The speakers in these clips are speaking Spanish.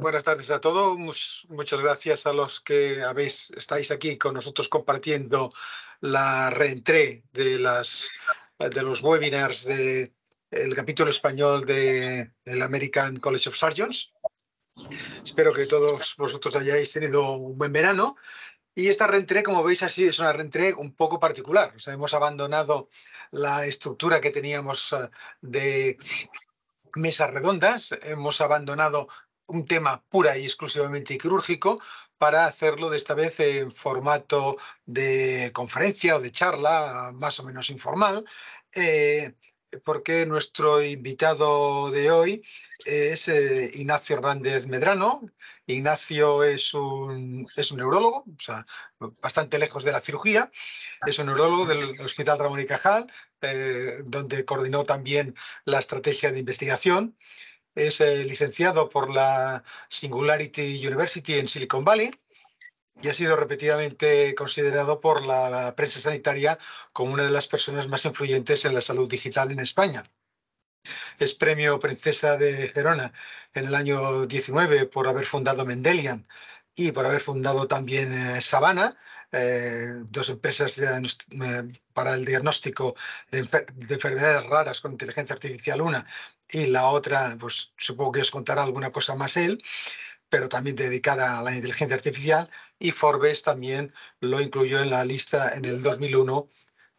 buenas tardes a todos. Muchas gracias a los que habéis, estáis aquí con nosotros compartiendo la reentré de, de los webinars del capítulo español del American College of Surgeons. Espero que todos vosotros hayáis tenido un buen verano. Y esta reentré, como veis así, es una reentré un poco particular. O sea, hemos abandonado la estructura que teníamos eh, de mesas redondas, hemos abandonado un tema pura y exclusivamente quirúrgico para hacerlo de esta vez en formato de conferencia o de charla más o menos informal, eh, porque nuestro invitado de hoy es eh, Ignacio Hernández Medrano. Ignacio es un, es un neurólogo, o sea, bastante lejos de la cirugía. Es un neurólogo del Hospital Ramón y Cajal, eh, donde coordinó también la estrategia de investigación. Es eh, licenciado por la Singularity University en Silicon Valley y ha sido repetidamente considerado por la prensa sanitaria como una de las personas más influyentes en la salud digital en España. Es premio Princesa de Gerona en el año 19 por haber fundado Mendelian y por haber fundado también eh, Sabana, eh, dos empresas eh, para el diagnóstico de, enfermedades raras con inteligencia artificial, una, y la otra, pues supongo que os contará alguna cosa más él pero también dedicada a la inteligencia artificial, y Forbes también lo incluyó en la lista en el 2001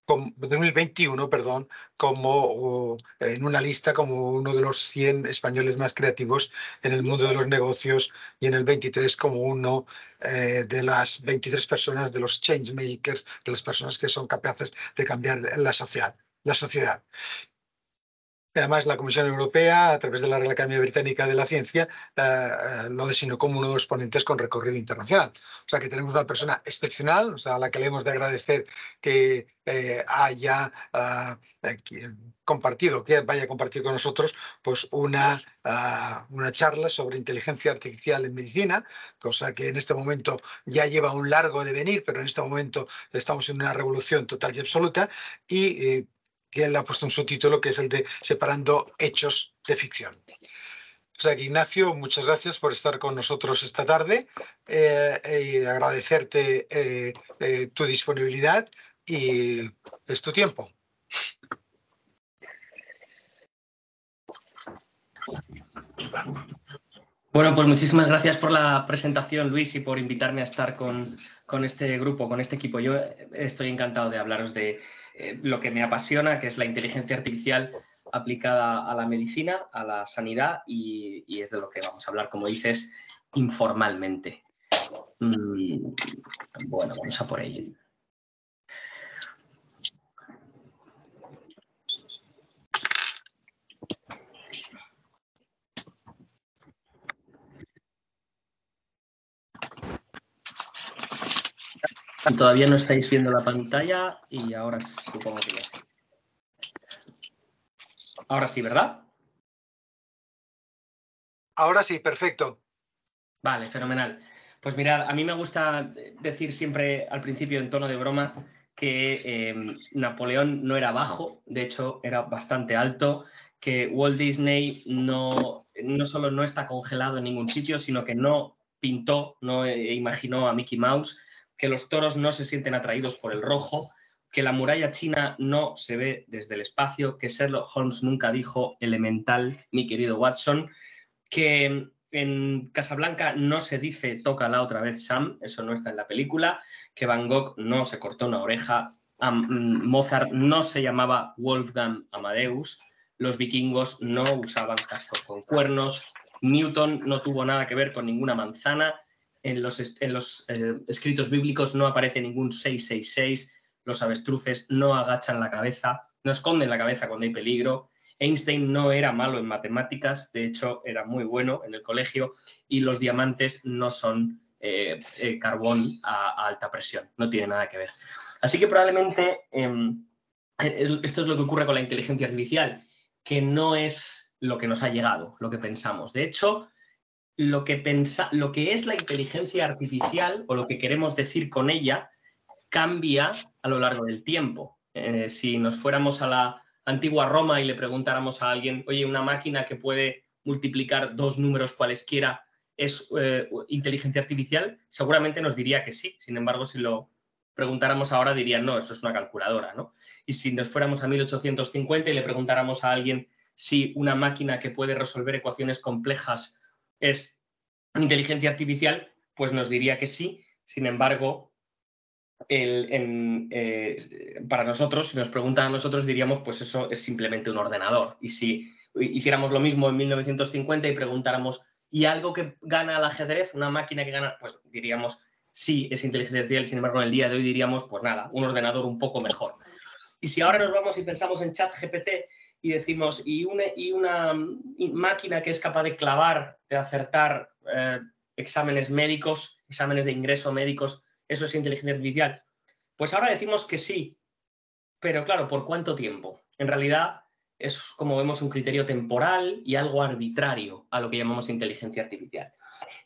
2021, perdón, como en una lista como uno de los 100 españoles más creativos en el mundo de los negocios y en el 23 como uno eh, de las 23 personas de los change makers, de las personas que son capaces de cambiar la sociedad. La sociedad. Además, la Comisión Europea, a través de la Real Academia Británica de la Ciencia, eh, eh, lo designó como uno de los ponentes con recorrido internacional. O sea que tenemos una persona excepcional, o sea, a la que le hemos de agradecer que eh, haya compartido, que vaya a compartir con nosotros pues una, una charla sobre inteligencia artificial en medicina, cosa que en este momento ya lleva un largo devenir, pero en este momento estamos en una revolución total y absoluta y que él ha puesto un subtítulo que es el de Separando Hechos de Ficción. O sea que Ignacio, muchas gracias por estar con nosotros esta tarde eh, y agradecerte eh, eh, tu disponibilidad y es tu tiempo. Bueno, pues muchísimas gracias por la presentación, Luis, y por invitarme a estar con, con este grupo, con este equipo. Yo estoy encantado de hablaros de, eh, lo que me apasiona, que es la inteligencia artificial aplicada a la medicina, a la sanidad y, es de lo que vamos a hablar, como dices, informalmente. Mm, bueno, vamos a por ello. Todavía no estáis viendo la pantalla y ahora supongo que ya sí. Ahora sí, ¿verdad? Ahora sí, perfecto. Vale, fenomenal. Pues mirad, a mí me gusta decir siempre al principio en tono de broma que em, Napoleón no era bajo, de hecho era bastante alto, que Walt Disney no, no solo no está congelado en ningún sitio, sino que no pintó, no eh, imaginó a Mickey Mouse, que los toros no se sienten atraídos por el rojo, que la muralla china no se ve desde el espacio, que Sherlock Holmes nunca dijo elemental, mi querido Watson, que en Casablanca no se dice toca la otra vez Sam, eso no está en la película, que Van Gogh no se cortó una oreja, Mozart no se llamaba Wolfgang Amadeus, los vikingos no usaban cascos con cuernos, Newton no tuvo nada que ver con ninguna manzana, en los, eh, escritos bíblicos no aparece ningún 666, los avestruces no agachan la cabeza, no esconden la cabeza cuando hay peligro. Einstein no era malo en matemáticas, de hecho era muy bueno en el colegio, y los diamantes no son eh, eh, carbón a, alta presión, no tiene nada que ver. Así que probablemente em, esto es lo que ocurre con la inteligencia artificial, que no es lo que nos ha llegado, lo que pensamos. De hecho, lo que, lo que es la inteligencia artificial o lo que queremos decir con ella cambia a lo largo del tiempo. Eh, si nos fuéramos a la antigua Roma y le preguntáramos a alguien, oye, una máquina que puede multiplicar dos números cualesquiera es eh, inteligencia artificial, seguramente nos diría que sí. Sin embargo, si lo preguntáramos ahora, dirían, no, eso es una calculadora, ¿no? Y si nos fuéramos a 1850 y le preguntáramos a alguien si una máquina que puede resolver ecuaciones complejas es inteligencia artificial, pues nos diría que sí. Sin embargo, eh, para nosotros, si nos preguntan a nosotros, diríamos, pues eso es simplemente un ordenador. Y si hiciéramos lo mismo en 1950 y preguntáramos, ¿y algo que gana al ajedrez, una máquina que gana? Pues diríamos, sí, es inteligencia artificial. Sin embargo, en el día de hoy diríamos, pues nada, un ordenador un poco mejor. Y si ahora nos vamos y pensamos en chat GPT y decimos, y una, una máquina que es capaz de clavar, de acertar eh, exámenes médicos, exámenes de ingreso médicos, ¿eso es inteligencia artificial? Pues ahora decimos que sí, pero claro, ¿por cuánto tiempo? En realidad es, como vemos, un criterio temporal y algo arbitrario a lo que llamamos inteligencia artificial.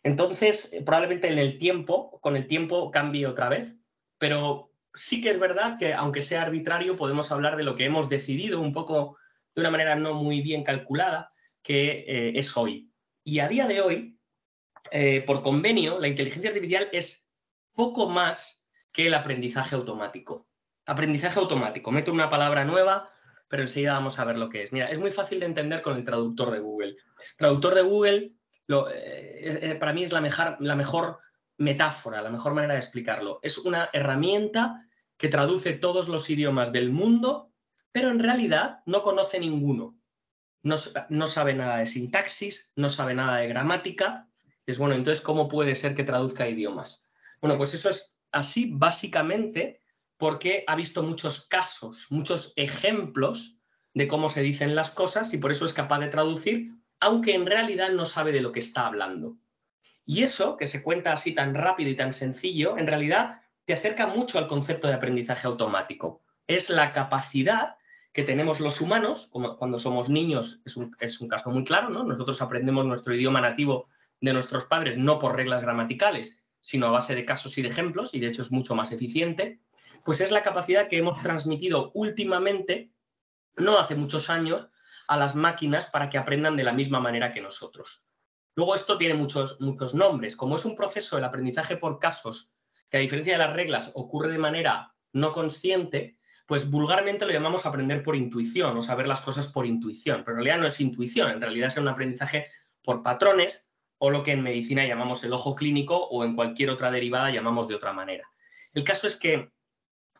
Entonces, probablemente en el tiempo, con el tiempo cambie otra vez, pero sí que es verdad que aunque sea arbitrario, podemos hablar de lo que hemos decidido un poco de una manera no muy bien calculada, que eh, es hoy. Y a día de hoy, eh, por convenio, la inteligencia artificial es poco más que el aprendizaje automático. Aprendizaje automático. Meto una palabra nueva, pero enseguida vamos a ver lo que es. Mira, es muy fácil de entender con el traductor de Google. Traductor de Google, eh, para mí es la mejor, la mejor metáfora, la mejor manera de explicarlo. Es una herramienta que traduce todos los idiomas del mundo, pero en realidad no conoce ninguno. no, sabe nada de sintaxis, no sabe nada de gramática, es bueno, entonces, ¿cómo puede ser que traduzca idiomas? Bueno, pues eso es así básicamente porque ha visto muchos casos, muchos ejemplos de cómo se dicen las cosas y por eso es capaz de traducir, aunque en realidad no sabe de lo que está hablando. Y eso, que se cuenta así tan rápido y tan sencillo, en realidad te acerca mucho al concepto de aprendizaje automático. Es la capacidad que tenemos los humanos, como cuando somos niños es un, es un caso muy claro, ¿no? Nosotros aprendemos nuestro idioma nativo de nuestros padres, no por reglas gramaticales, sino a base de casos y de ejemplos, y de hecho es mucho más eficiente, pues es la capacidad que hemos transmitido últimamente, no hace muchos años, a las máquinas para que aprendan de la misma manera que nosotros. Luego esto tiene muchos, muchos nombres. Como es un proceso del aprendizaje por casos, que a diferencia de las reglas ocurre de manera no consciente, pues vulgarmente lo llamamos aprender por intuición o saber las cosas por intuición. Pero en realidad no es intuición, en realidad es un aprendizaje por patrones o lo que en medicina llamamos el ojo clínico o en cualquier otra derivada llamamos de otra manera. El caso es que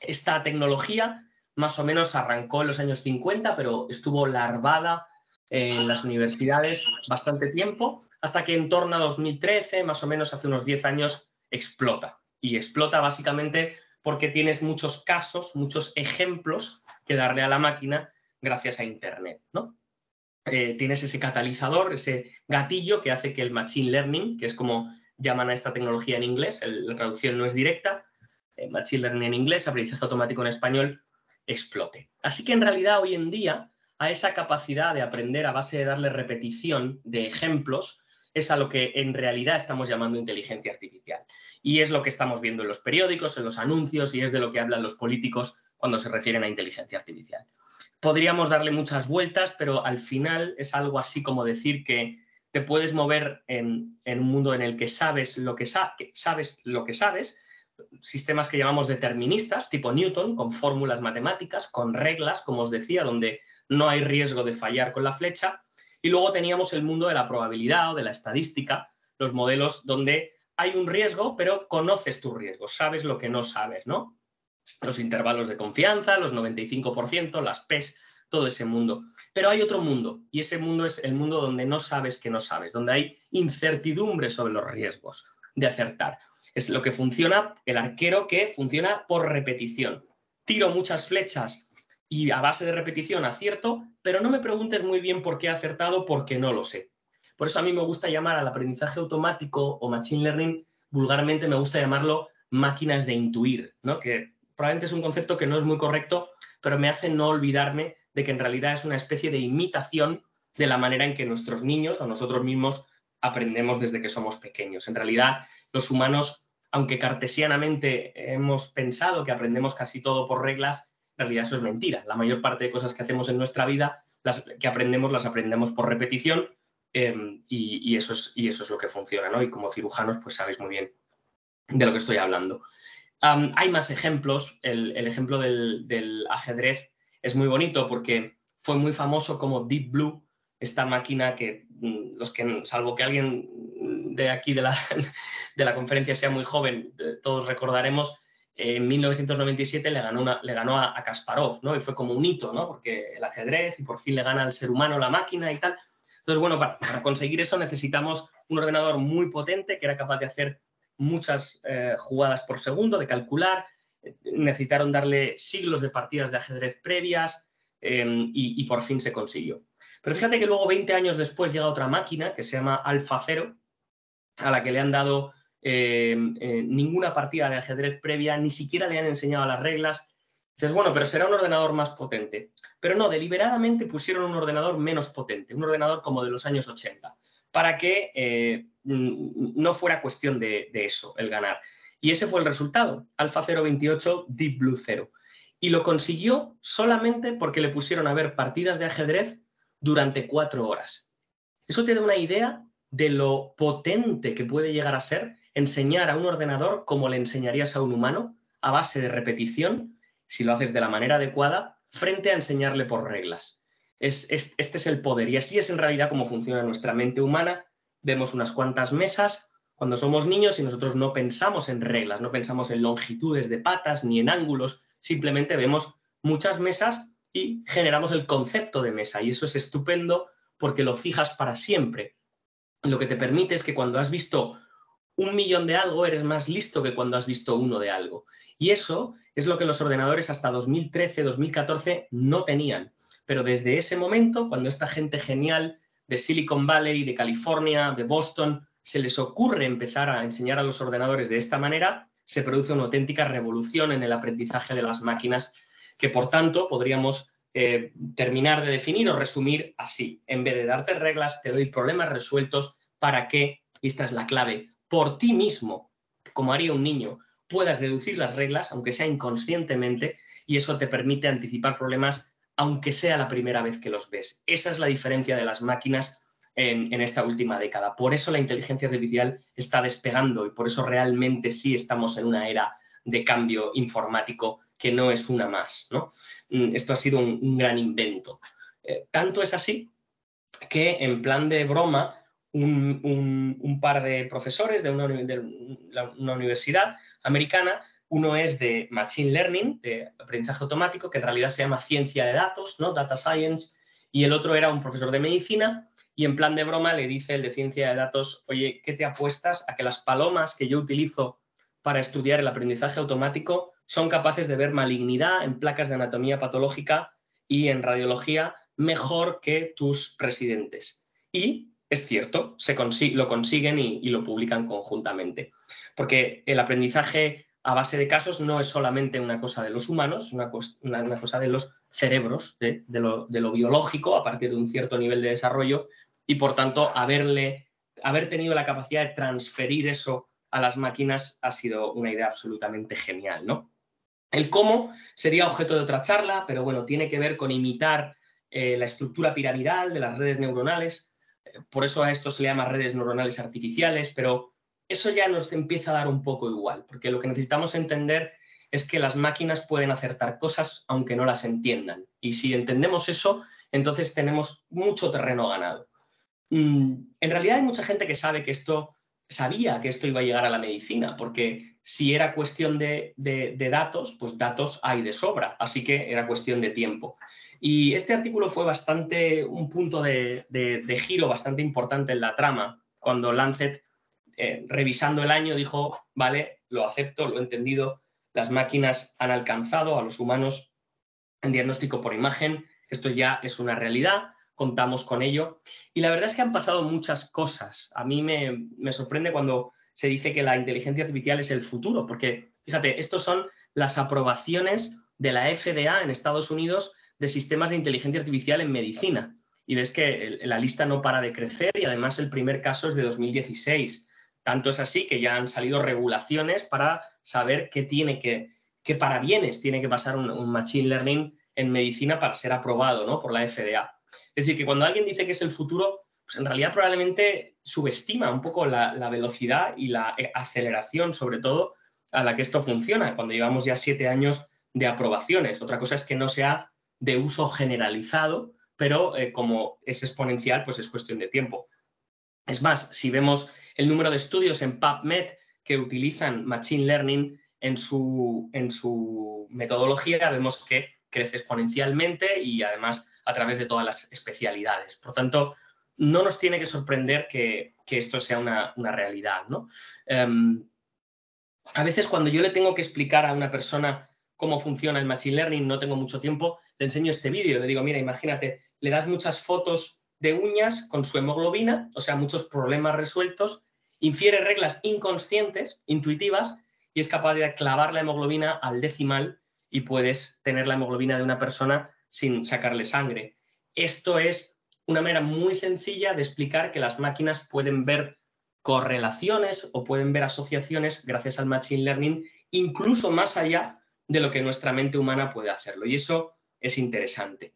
esta tecnología más o menos arrancó en los años 50, pero estuvo larvada en las universidades bastante tiempo, hasta que en torno a 2013, más o menos hace unos 10 años, explota. Y explota básicamente porque tienes muchos casos, muchos ejemplos que darle a la máquina gracias a Internet. ¿no? Eh, tienes ese catalizador, ese gatillo que hace que el machine learning, que es como llaman a esta tecnología en inglés, la traducción no es directa, eh, machine learning en inglés, aprendizaje automático en español, explote. Así que en realidad hoy en día a esa capacidad de aprender a base de darle repetición de ejemplos es a lo que en realidad estamos llamando inteligencia artificial. Y es lo que estamos viendo en los periódicos, en los anuncios y es de lo que hablan los políticos cuando se refieren a inteligencia artificial podríamos darle muchas vueltas, pero al final es algo así como decir que te puedes mover en, un mundo en el que sabes lo que, sabes lo que sabes, sistemas que llamamos deterministas, tipo Newton, con fórmulas matemáticas, con reglas, como os decía, donde no hay riesgo de fallar con la flecha. Y luego teníamos el mundo de la probabilidad o de la estadística, los modelos donde hay un riesgo, pero conoces tus riesgos, sabes lo que no sabes, ¿no? los intervalos de confianza, los 95%, las PES, todo ese mundo. Pero hay otro mundo, y ese mundo es el mundo donde no sabes que no sabes, donde hay incertidumbre sobre los riesgos de acertar. Es lo que funciona, el arquero que funciona por repetición. Tiro muchas flechas y a base de repetición acierto, pero no me preguntes muy bien por qué he acertado porque no lo sé. Por eso a mí me gusta llamar al aprendizaje automático o machine learning, vulgarmente me gusta llamarlo máquinas de intuir, ¿no? que probablemente es un concepto que no es muy correcto, pero me hace no olvidarme de que en realidad es una especie de imitación de la manera en que nuestros niños o nosotros mismos aprendemos desde que somos pequeños. En realidad, los humanos, aunque cartesianamente hemos pensado que aprendemos casi todo por reglas, en realidad eso es mentira. La mayor parte de cosas que hacemos en nuestra vida, las que aprendemos, las aprendemos por repetición em, y, eso es, y eso es lo que funciona, ¿no? Y como cirujanos, pues sabéis muy bien de lo que estoy hablando. hay más ejemplos. El, ejemplo del, ajedrez es muy bonito porque fue muy famoso como Deep Blue, esta máquina que mm, los que, salvo que alguien de aquí de la, de la conferencia sea muy joven, todos recordaremos, en 1997 le ganó, le ganó a, Kasparov, ¿no? Y fue como un hito, ¿no? Porque el ajedrez y por fin le gana al ser humano la máquina y tal. Entonces, bueno, para, conseguir eso necesitamos un ordenador muy potente que era capaz de hacer muchas eh, jugadas por segundo, de calcular. Necesitaron darle siglos de partidas de ajedrez previas em, y, por fin se consiguió. Pero fíjate que luego, 20 años después, llega otra máquina que se llama Alpha Zero, a la que le han dado em, eh, ninguna partida de ajedrez previa, ni siquiera le han enseñado las reglas. Dices, bueno, pero será un ordenador más potente. Pero no, deliberadamente pusieron un ordenador menos potente, un ordenador como de los años 80 para que eh, no fuera cuestión de, eso, el ganar. Y ese fue el resultado, Alpha 028, Deep Blue 0. Y lo consiguió solamente porque le pusieron a ver partidas de ajedrez durante cuatro horas. Eso te da una idea de lo potente que puede llegar a ser enseñar a un ordenador como le enseñarías a un humano, a base de repetición, si lo haces de la manera adecuada, frente a enseñarle por reglas este es el poder. Y así es en realidad como funciona nuestra mente humana. Vemos unas cuantas mesas cuando somos niños y nosotros no pensamos en reglas, no pensamos en longitudes de patas ni en ángulos, simplemente vemos muchas mesas y generamos el concepto de mesa. Y eso es estupendo porque lo fijas para siempre. Lo que te permite es que cuando has visto un millón de algo, eres más listo que cuando has visto uno de algo. Y eso es lo que los ordenadores hasta 2013, 2014 no tenían. Pero desde ese momento, cuando esta gente genial de Silicon Valley, de California, de Boston, se les ocurre empezar a enseñar a los ordenadores de esta manera, se produce una auténtica revolución en el aprendizaje de las máquinas que, por tanto, podríamos eh, terminar de definir o resumir así. En vez de darte reglas, te doy problemas resueltos para que, y esta es la clave, por ti mismo, como haría un niño, puedas deducir las reglas, aunque sea inconscientemente, y eso te permite anticipar problemas aunque sea la primera vez que los ves. Esa es la diferencia de las máquinas en, esta última década. Por eso la inteligencia artificial está despegando y por eso realmente sí estamos en una era de cambio informático que no es una más. ¿no? Mm, esto ha sido un, gran invento. Eh, tanto es así que en plan de broma, un, par de profesores de una, universidad americana uno es de Machine Learning, de aprendizaje automático, que en realidad se llama ciencia de datos, ¿no? Data Science, y el otro era un profesor de medicina, y en plan de broma le dice el de ciencia de datos, oye, ¿qué te apuestas a que las palomas que yo utilizo para estudiar el aprendizaje automático son capaces de ver malignidad en placas de anatomía patológica y en radiología mejor que tus residentes? Y es cierto, se lo consiguen y, lo publican conjuntamente. Porque el aprendizaje a base de casos no es solamente una cosa de los humanos, una, una, cosa de los cerebros, de, lo, biológico a partir de un cierto nivel de desarrollo y por tanto haberle, haber tenido la capacidad de transferir eso a las máquinas ha sido una idea absolutamente genial, ¿no? El cómo sería objeto de otra charla, pero bueno, tiene que ver con imitar eh, la estructura piramidal de las redes neuronales. Por eso a esto se le llama redes neuronales artificiales, pero eso ya nos empieza a dar un poco igual, porque lo que necesitamos entender es que las máquinas pueden acertar cosas aunque no las entiendan. Y si entendemos eso, entonces tenemos mucho terreno ganado. Mm, en realidad hay mucha gente que sabe que esto, sabía que esto iba a llegar a la medicina, porque si era cuestión de, datos, pues datos hay de sobra, así que era cuestión de tiempo. Y este artículo fue bastante, un punto de, giro bastante importante en la trama, cuando Lancet eh, revisando el año, dijo, vale, lo acepto, lo he entendido, las máquinas han alcanzado a los humanos en diagnóstico por imagen, esto ya es una realidad, contamos con ello. Y la verdad es que han pasado muchas cosas. A mí me, me sorprende cuando se dice que la inteligencia artificial es el futuro, porque fíjate, estos son las aprobaciones de la FDA en Estados Unidos de sistemas de inteligencia artificial en medicina. Y ves que la lista no para de crecer y además el primer caso es de 2016. Tanto es así que ya han salido regulaciones para saber qué tiene que, qué para bienes tiene que pasar un, machine learning en medicina para ser aprobado ¿no? por la FDA. Es decir, que cuando alguien dice que es el futuro, pues en realidad probablemente subestima un poco la, velocidad y la eh, aceleración, sobre todo, a la que esto funciona, cuando llevamos ya siete años de aprobaciones. Otra cosa es que no sea de uso generalizado, pero eh, como es exponencial, pues es cuestión de tiempo. Es más, si vemos el número de estudios en PubMed que utilizan Machine Learning en su, en su metodología, vemos que crece exponencialmente y además a través de todas las especialidades. Por tanto, no nos tiene que sorprender que, esto sea una, realidad. Em, a veces cuando yo le tengo que explicar a una persona cómo funciona el Machine Learning, no tengo mucho tiempo, le enseño este vídeo, le digo, mira, imagínate, le das muchas fotos de uñas con su hemoglobina, o sea, muchos problemas resueltos, infiere reglas inconscientes, intuitivas, y es capaz de clavar la hemoglobina al decimal y puedes tener la hemoglobina de una persona sin sacarle sangre. Esto es una manera muy sencilla de explicar que las máquinas pueden ver correlaciones o pueden ver asociaciones gracias al Machine Learning, incluso más allá de lo que nuestra mente humana puede hacerlo. Y eso es interesante.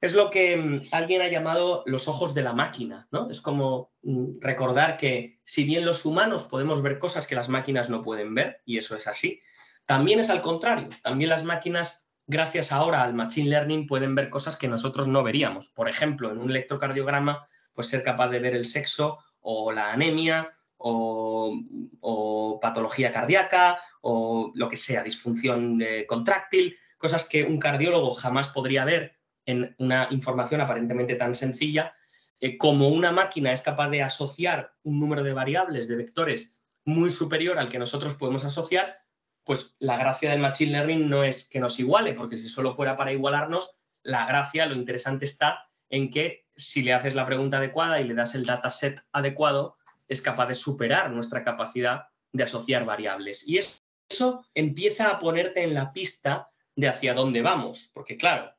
Es lo que mm, alguien ha llamado los ojos de la máquina, ¿no? Es como mm, recordar que si bien los humanos podemos ver cosas que las máquinas no pueden ver, y eso es así, también es al contrario. También las máquinas, gracias ahora al Machine Learning, pueden ver cosas que nosotros no veríamos. Por ejemplo, en un electrocardiograma, pues ser capaz de ver el sexo o la anemia o, patología cardíaca o lo que sea, disfunción eh, contráctil, cosas que un cardiólogo jamás podría ver en una información aparentemente tan sencilla, eh, como una máquina es capaz de asociar un número de variables, de vectores, muy superior al que nosotros podemos asociar, pues la gracia del Machine Learning no es que nos iguale, porque si solo fuera para igualarnos, la gracia, lo interesante está en que si le haces la pregunta adecuada y le das el dataset adecuado, es capaz de superar nuestra capacidad de asociar variables. Y eso empieza a ponerte en la pista de hacia dónde vamos, porque claro,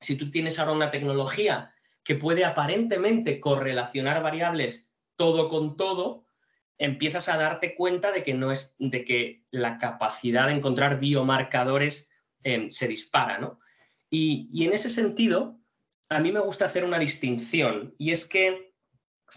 si tú tienes ahora una tecnología que puede aparentemente correlacionar variables todo con todo, empiezas a darte cuenta de que, no es, de que la capacidad de encontrar biomarcadores eh, se dispara. ¿no? Y, en ese sentido, a mí me gusta hacer una distinción, y es que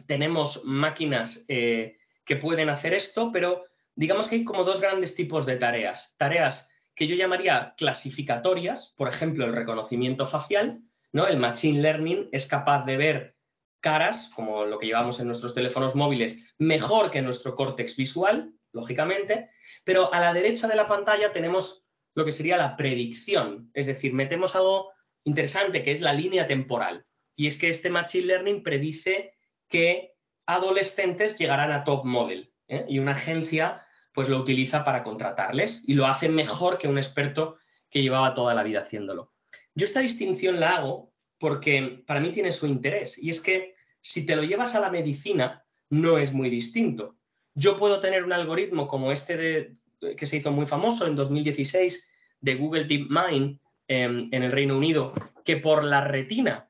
tenemos máquinas eh, que pueden hacer esto, pero digamos que hay como dos grandes tipos de tareas. Tareas que yo llamaría clasificatorias, por ejemplo, el reconocimiento facial, ¿no? El machine learning es capaz de ver caras, como lo que llevamos en nuestros teléfonos móviles, mejor que nuestro córtex visual, lógicamente, pero a la derecha de la pantalla tenemos lo que sería la predicción, es decir, metemos algo interesante que es la línea temporal. Y es que este Machine Learning predice que adolescentes llegarán a top model ¿eh? y una agencia pues lo utiliza para contratarles y lo hace mejor que un experto que llevaba toda la vida haciéndolo. Yo esta distinción la hago porque para mí tiene su interés y es que si te lo llevas a la medicina no es muy distinto. Yo puedo tener un algoritmo como este de, que se hizo muy famoso en 2016 de Google DeepMind em, en el Reino Unido, que por la retina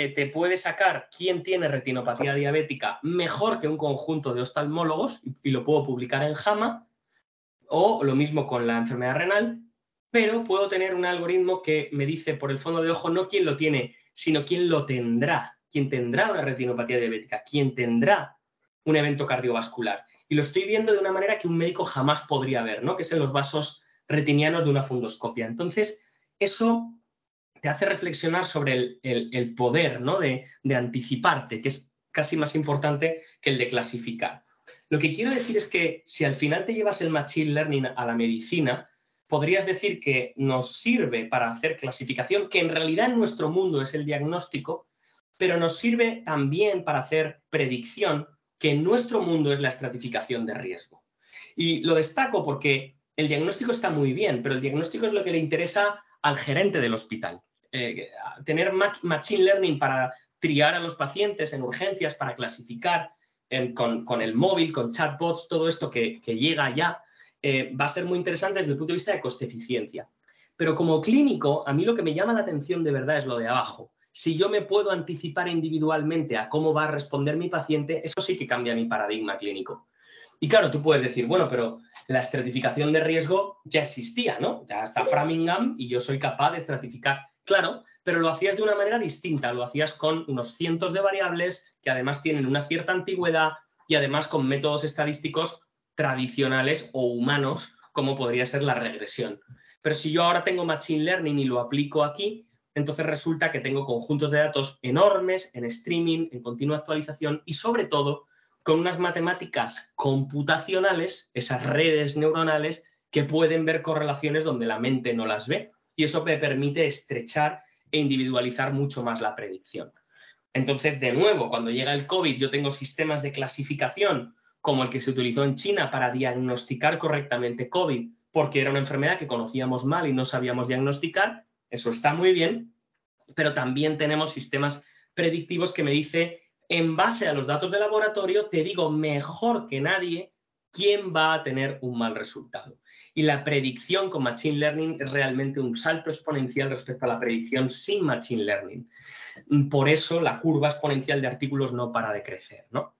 eh, te puede sacar quién tiene retinopatía diabética mejor que un conjunto de oftalmólogos y, lo puedo publicar en JAMA o lo mismo con la enfermedad renal, pero puedo tener un algoritmo que me dice por el fondo de ojo no quién lo tiene, sino quién lo tendrá, quién tendrá una retinopatía diabética, quién tendrá un evento cardiovascular. Y lo estoy viendo de una manera que un médico jamás podría ver, ¿no? Que es en los vasos retinianos de una fundoscopia. Entonces, eso te hace reflexionar sobre el, poder ¿no? de, de anticiparte, que es casi más importante que el de clasificar. Lo que quiero decir es que si al final te llevas el Machine Learning a la medicina, podrías decir que nos sirve para hacer clasificación, que en realidad en nuestro mundo es el diagnóstico, pero nos sirve también para hacer predicción, que en nuestro mundo es la estratificación de riesgo. Y lo destaco porque el diagnóstico está muy bien, pero el diagnóstico es lo que le interesa al gerente del hospital. Eh, tener machine learning para triar a los pacientes en urgencias, para clasificar, con, el móvil, con chatbots, todo esto que, llega ya, eh, va a ser muy interesante desde el punto de vista de coste-eficiencia. Pero como clínico, a mí lo que me llama la atención de verdad es lo de abajo. Si yo me puedo anticipar individualmente a cómo va a responder mi paciente, eso sí que cambia mi paradigma clínico. Y claro, tú puedes decir, bueno, pero la estratificación de riesgo ya existía, ¿no? Ya está Framingham y yo soy capaz de estratificar. Claro, pero lo hacías de una manera distinta, lo hacías con unos cientos de variables que además tienen una cierta antigüedad y además con métodos estadísticos tradicionales o humanos, como podría ser la regresión. Pero si yo ahora tengo Machine Learning y lo aplico aquí, entonces resulta que tengo conjuntos de datos enormes en streaming, en continua actualización y sobre todo con unas matemáticas computacionales, esas redes neuronales que pueden ver correlaciones donde la mente no las ve. Y eso me permite estrechar e individualizar mucho más la predicción. Entonces, de nuevo, cuando llega el COVID, yo tengo sistemas de clasificación como el que se utilizó en China para diagnosticar correctamente COVID, porque era una enfermedad que conocíamos mal y no sabíamos diagnosticar, eso está muy bien, pero también tenemos sistemas predictivos que me dice, en base a los datos de laboratorio, te digo mejor que nadie quién va a tener un mal resultado. Y la predicción con Machine Learning es realmente un salto exponencial respecto a la predicción sin Machine Learning. Por eso la curva exponencial de artículos no para de crecer, ¿no?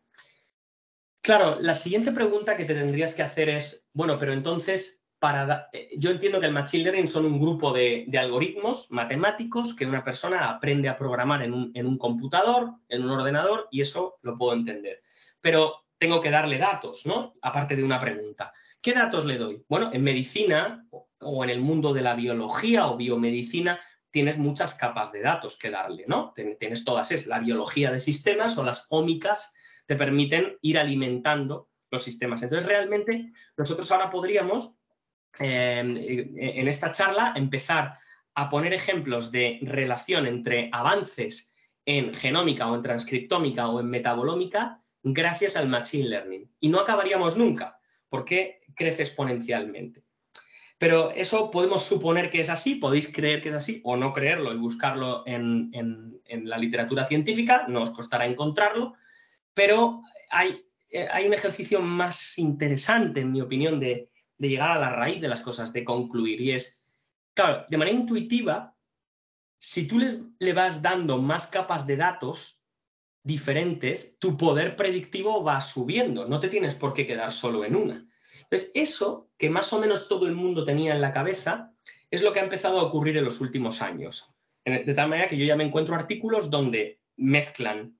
Claro, la siguiente pregunta que te tendrías que hacer es, bueno, pero entonces, para eh, yo entiendo que el Machine Learning son un grupo de, algoritmos matemáticos que una persona aprende a programar en un, en un computador, en un ordenador, y eso lo puedo entender. Pero tengo que darle datos, ¿no? Aparte de una pregunta. ¿Qué datos le doy? Bueno, en medicina o en el mundo de la biología o biomedicina tienes muchas capas de datos que darle, ¿no? Tienes todas, es la biología de sistemas o las ómicas te permiten ir alimentando los sistemas. Entonces, realmente, nosotros ahora podríamos, em, en esta charla, empezar a poner ejemplos de relación entre avances en genómica o en transcriptómica o en metabolómica gracias al Machine Learning. Y no acabaríamos nunca, porque crece exponencialmente. Pero eso podemos suponer que es así, podéis creer que es así o no creerlo y buscarlo en, la literatura científica, no os costará encontrarlo, pero hay, eh, hay, un ejercicio más interesante, en mi opinión, de, de llegar a la raíz de las cosas, de concluir, y es, claro, de manera intuitiva, si tú les, le vas dando más capas de datos, diferentes, tu poder predictivo va subiendo, no te tienes por qué quedar solo en una. Entonces, eso que más o menos todo el mundo tenía en la cabeza es lo que ha empezado a ocurrir en los últimos años. De tal manera que yo ya me encuentro artículos donde mezclan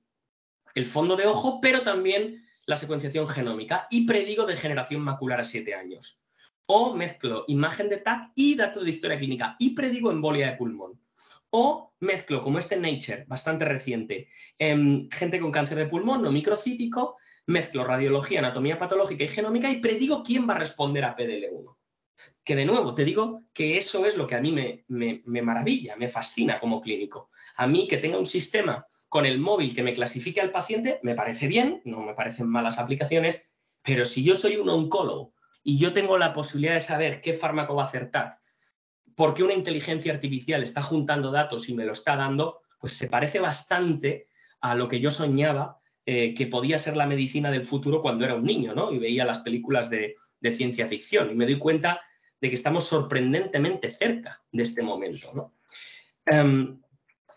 el fondo de ojo, pero también la secuenciación genómica y predigo degeneración macular a siete años. O mezclo imagen de TAC y datos de historia clínica y predigo embolia de pulmón. O mezclo, como este Nature, bastante reciente, em, gente con cáncer de pulmón no microcítico, mezclo radiología, anatomía patológica y genómica y predigo quién va a responder a PDL1. Que de nuevo, te digo que eso es lo que a mí me, me maravilla, me fascina como clínico. A mí que tenga un sistema con el móvil que me clasifique al paciente, me parece bien, no me parecen malas aplicaciones, pero si yo soy un oncólogo y yo tengo la posibilidad de saber qué fármaco va a acertar porque una inteligencia artificial está juntando datos y me lo está dando, pues se parece bastante a lo que yo soñaba eh, que podía ser la medicina del futuro cuando era un niño, ¿no? Y veía las películas de, ciencia ficción y me doy cuenta de que estamos sorprendentemente cerca de este momento, ¿no? Em,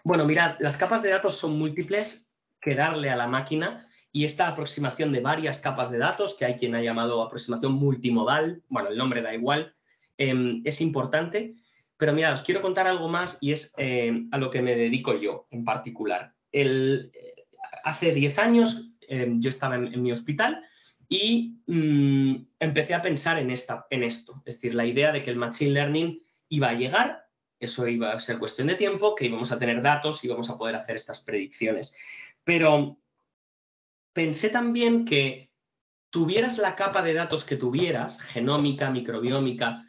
bueno, mirad, las capas de datos son múltiples que darle a la máquina y esta aproximación de varias capas de datos, que hay quien ha llamado aproximación multimodal, bueno, el nombre da igual, em, es importante pero mira, os quiero contar algo más y es eh, a lo que me dedico yo en particular. El, hace 10 años eh, yo estaba en, mi hospital y mm, empecé a pensar en, esta, en esto. Es decir, la idea de que el Machine Learning iba a llegar, eso iba a ser cuestión de tiempo, que íbamos a tener datos y íbamos a poder hacer estas predicciones. Pero pensé también que tuvieras la capa de datos que tuvieras, genómica, microbiómica,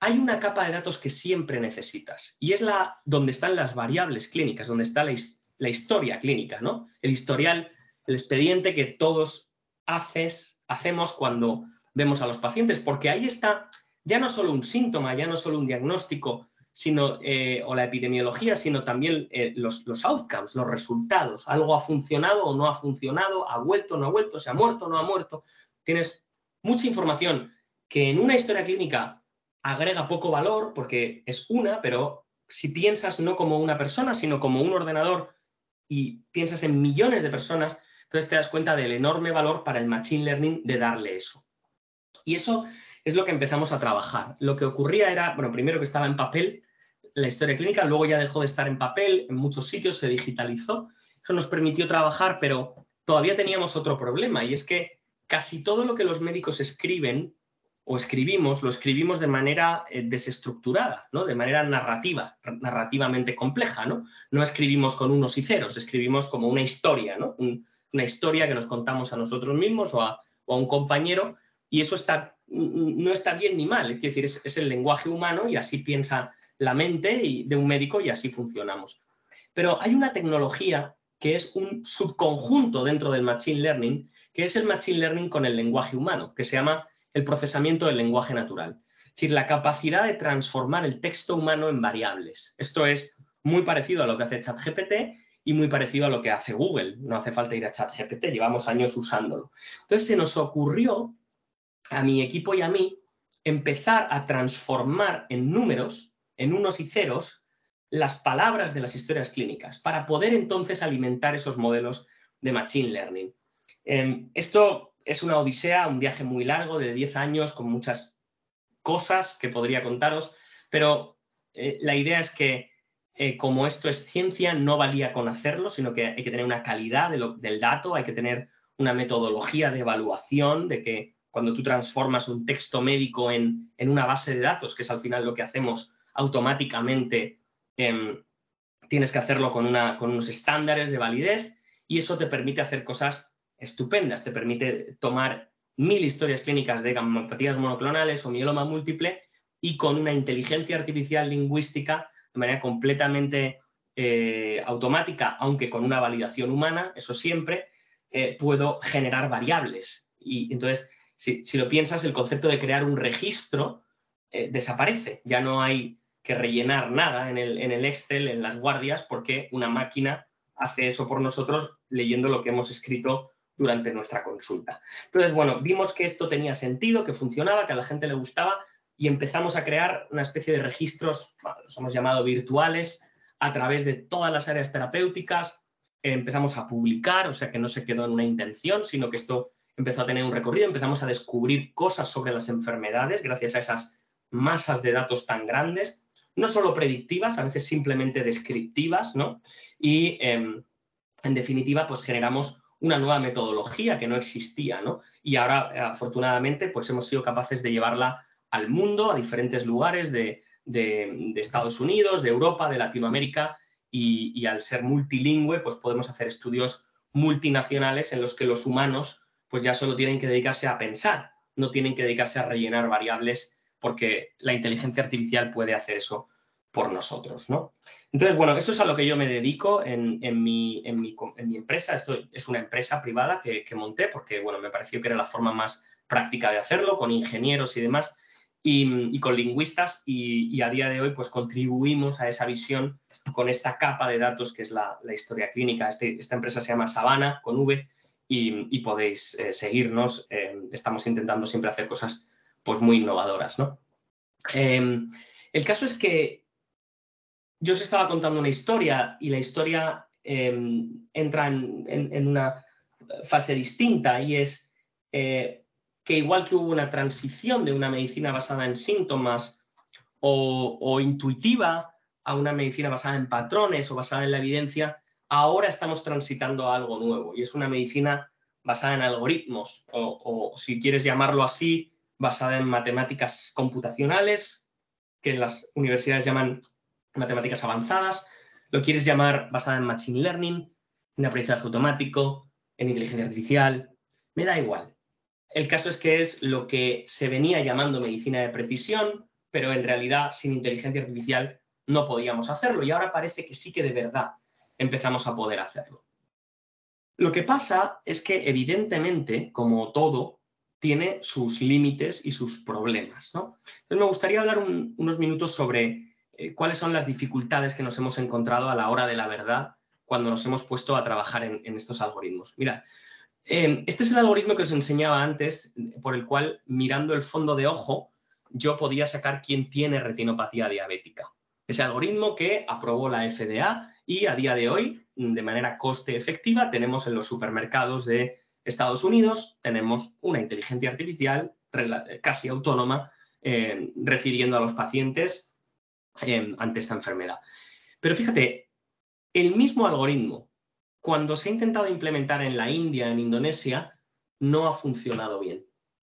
hay una capa de datos que siempre necesitas y es la donde están las variables clínicas, donde está la, historia clínica, ¿no? El historial, el expediente que todos haces, hacemos cuando vemos a los pacientes, porque ahí está ya no solo un síntoma, ya no solo un diagnóstico, sino, eh, o la epidemiología, sino también eh, los, los, outcomes, los resultados. Algo ha funcionado o no ha funcionado, ha vuelto o no ha vuelto, se ha muerto o no ha muerto. Tienes mucha información que en una historia clínica agrega poco valor porque es una, pero si piensas no como una persona, sino como un ordenador y piensas en millones de personas, entonces te das cuenta del enorme valor para el Machine Learning de darle eso. Y eso es lo que empezamos a trabajar. Lo que ocurría era, bueno, primero que estaba en papel, la historia clínica, luego ya dejó de estar en papel, en muchos sitios se digitalizó. Eso nos permitió trabajar, pero todavía teníamos otro problema y es que casi todo lo que los médicos escriben o escribimos, lo escribimos de manera eh, desestructurada, de manera narrativa, narrativamente compleja. ¿no? escribimos con unos y ceros, escribimos como una historia, ¿no? una historia que nos contamos a nosotros mismos o a, un compañero, y eso está, no está bien ni mal, es decir, es, el lenguaje humano y así piensa la mente de un médico y así funcionamos. Pero hay una tecnología que es un subconjunto dentro del Machine Learning, que es el Machine Learning con el lenguaje humano, que se llama el procesamiento del lenguaje natural. Es decir, la capacidad de transformar el texto humano en variables. Esto es muy parecido a lo que hace ChatGPT y muy parecido a lo que hace Google. No hace falta ir a ChatGPT, llevamos años usándolo. Entonces se nos ocurrió, a mi equipo y a mí, empezar a transformar en números, en unos y ceros, las palabras de las historias clínicas, para poder entonces alimentar esos modelos de Machine Learning. Em, esto es una odisea, un viaje muy largo de 10 años con muchas cosas que podría contaros, pero eh, la idea es que eh, como esto es ciencia, no valía con hacerlo, sino que hay que tener una calidad del dato, hay que tener una metodología de evaluación, de que cuando tú transformas un texto médico en, una base de datos, que es al final lo que hacemos automáticamente, em, tienes que hacerlo con, una, con unos estándares de validez y eso te permite hacer cosas estupendas. Te permite tomar mil historias clínicas de gamopatías monoclonales o mieloma múltiple y con una inteligencia artificial lingüística de manera completamente eh, automática, aunque con una validación humana, eso siempre, eh, puedo generar variables. Y entonces, si, lo piensas, el concepto de crear un registro eh, desaparece. Ya no hay que rellenar nada en el, en el Excel, en las guardias, porque una máquina hace eso por nosotros leyendo lo que hemos escrito durante nuestra consulta. Entonces, bueno, vimos que esto tenía sentido, que funcionaba, que a la gente le gustaba y empezamos a crear una especie de registros, los hemos llamado virtuales, a través de todas las áreas terapéuticas. empezamos a publicar, o sea que no se quedó en una intención, sino que esto empezó a tener un recorrido, empezamos a descubrir cosas sobre las enfermedades gracias a esas masas de datos tan grandes, no solo predictivas, a veces simplemente descriptivas, ¿no? Y em, en definitiva, pues generamos una nueva metodología que no existía, ¿no? Y ahora, afortunadamente, pues hemos sido capaces de llevarla al mundo, a diferentes lugares de, Estados Unidos, de Europa, de Latinoamérica, y, al ser multilingüe, pues podemos hacer estudios multinacionales en los que los humanos pues ya solo tienen que dedicarse a pensar, no tienen que dedicarse a rellenar variables porque la inteligencia artificial puede hacer eso por nosotros, ¿no? Entonces, bueno, esto es a lo que yo me dedico en, mi, empresa. Esto es una empresa privada que, monté porque, bueno, me pareció que era la forma más práctica de hacerlo, con ingenieros y demás, y, con lingüistas, y, a día de hoy, pues contribuimos a esa visión con esta capa de datos que es la, historia clínica. Este, esta empresa se llama Sabana, con V, y, podéis eh, seguirnos. Eh, estamos intentando siempre hacer cosas pues muy innovadoras, ¿no? Eh, el caso es que yo os estaba contando una historia y la historia em, entra en, una fase distinta y es eh, que igual que hubo una transición de una medicina basada en síntomas o, intuitiva a una medicina basada en patrones o basada en la evidencia, ahora estamos transitando a algo nuevo y es una medicina basada en algoritmos o, o si quieres llamarlo así, basada en matemáticas computacionales, que las universidades llaman matemáticas avanzadas, lo quieres llamar basada en Machine Learning, en aprendizaje automático, en inteligencia artificial, me da igual. El caso es que es lo que se venía llamando medicina de precisión, pero en realidad sin inteligencia artificial no podíamos hacerlo y ahora parece que sí que de verdad empezamos a poder hacerlo. Lo que pasa es que evidentemente, como todo, tiene sus límites y sus problemas. Entonces me gustaría hablar unos minutos sobre eh, cuáles son las dificultades que nos hemos encontrado a la hora de la verdad cuando nos hemos puesto a trabajar en, estos algoritmos. Mira, em, este es el algoritmo que os enseñaba antes, por el cual, mirando el fondo de ojo, yo podía sacar quién tiene retinopatía diabética. Ese algoritmo que aprobó la FDA y a día de hoy, de manera coste efectiva, tenemos en los supermercados de Estados Unidos, tenemos una inteligencia artificial casi autónoma, eh, refiriendo a los pacientes em, ante esta enfermedad. Pero fíjate, el mismo algoritmo, cuando se ha intentado implementar en la India, en Indonesia, no ha funcionado bien.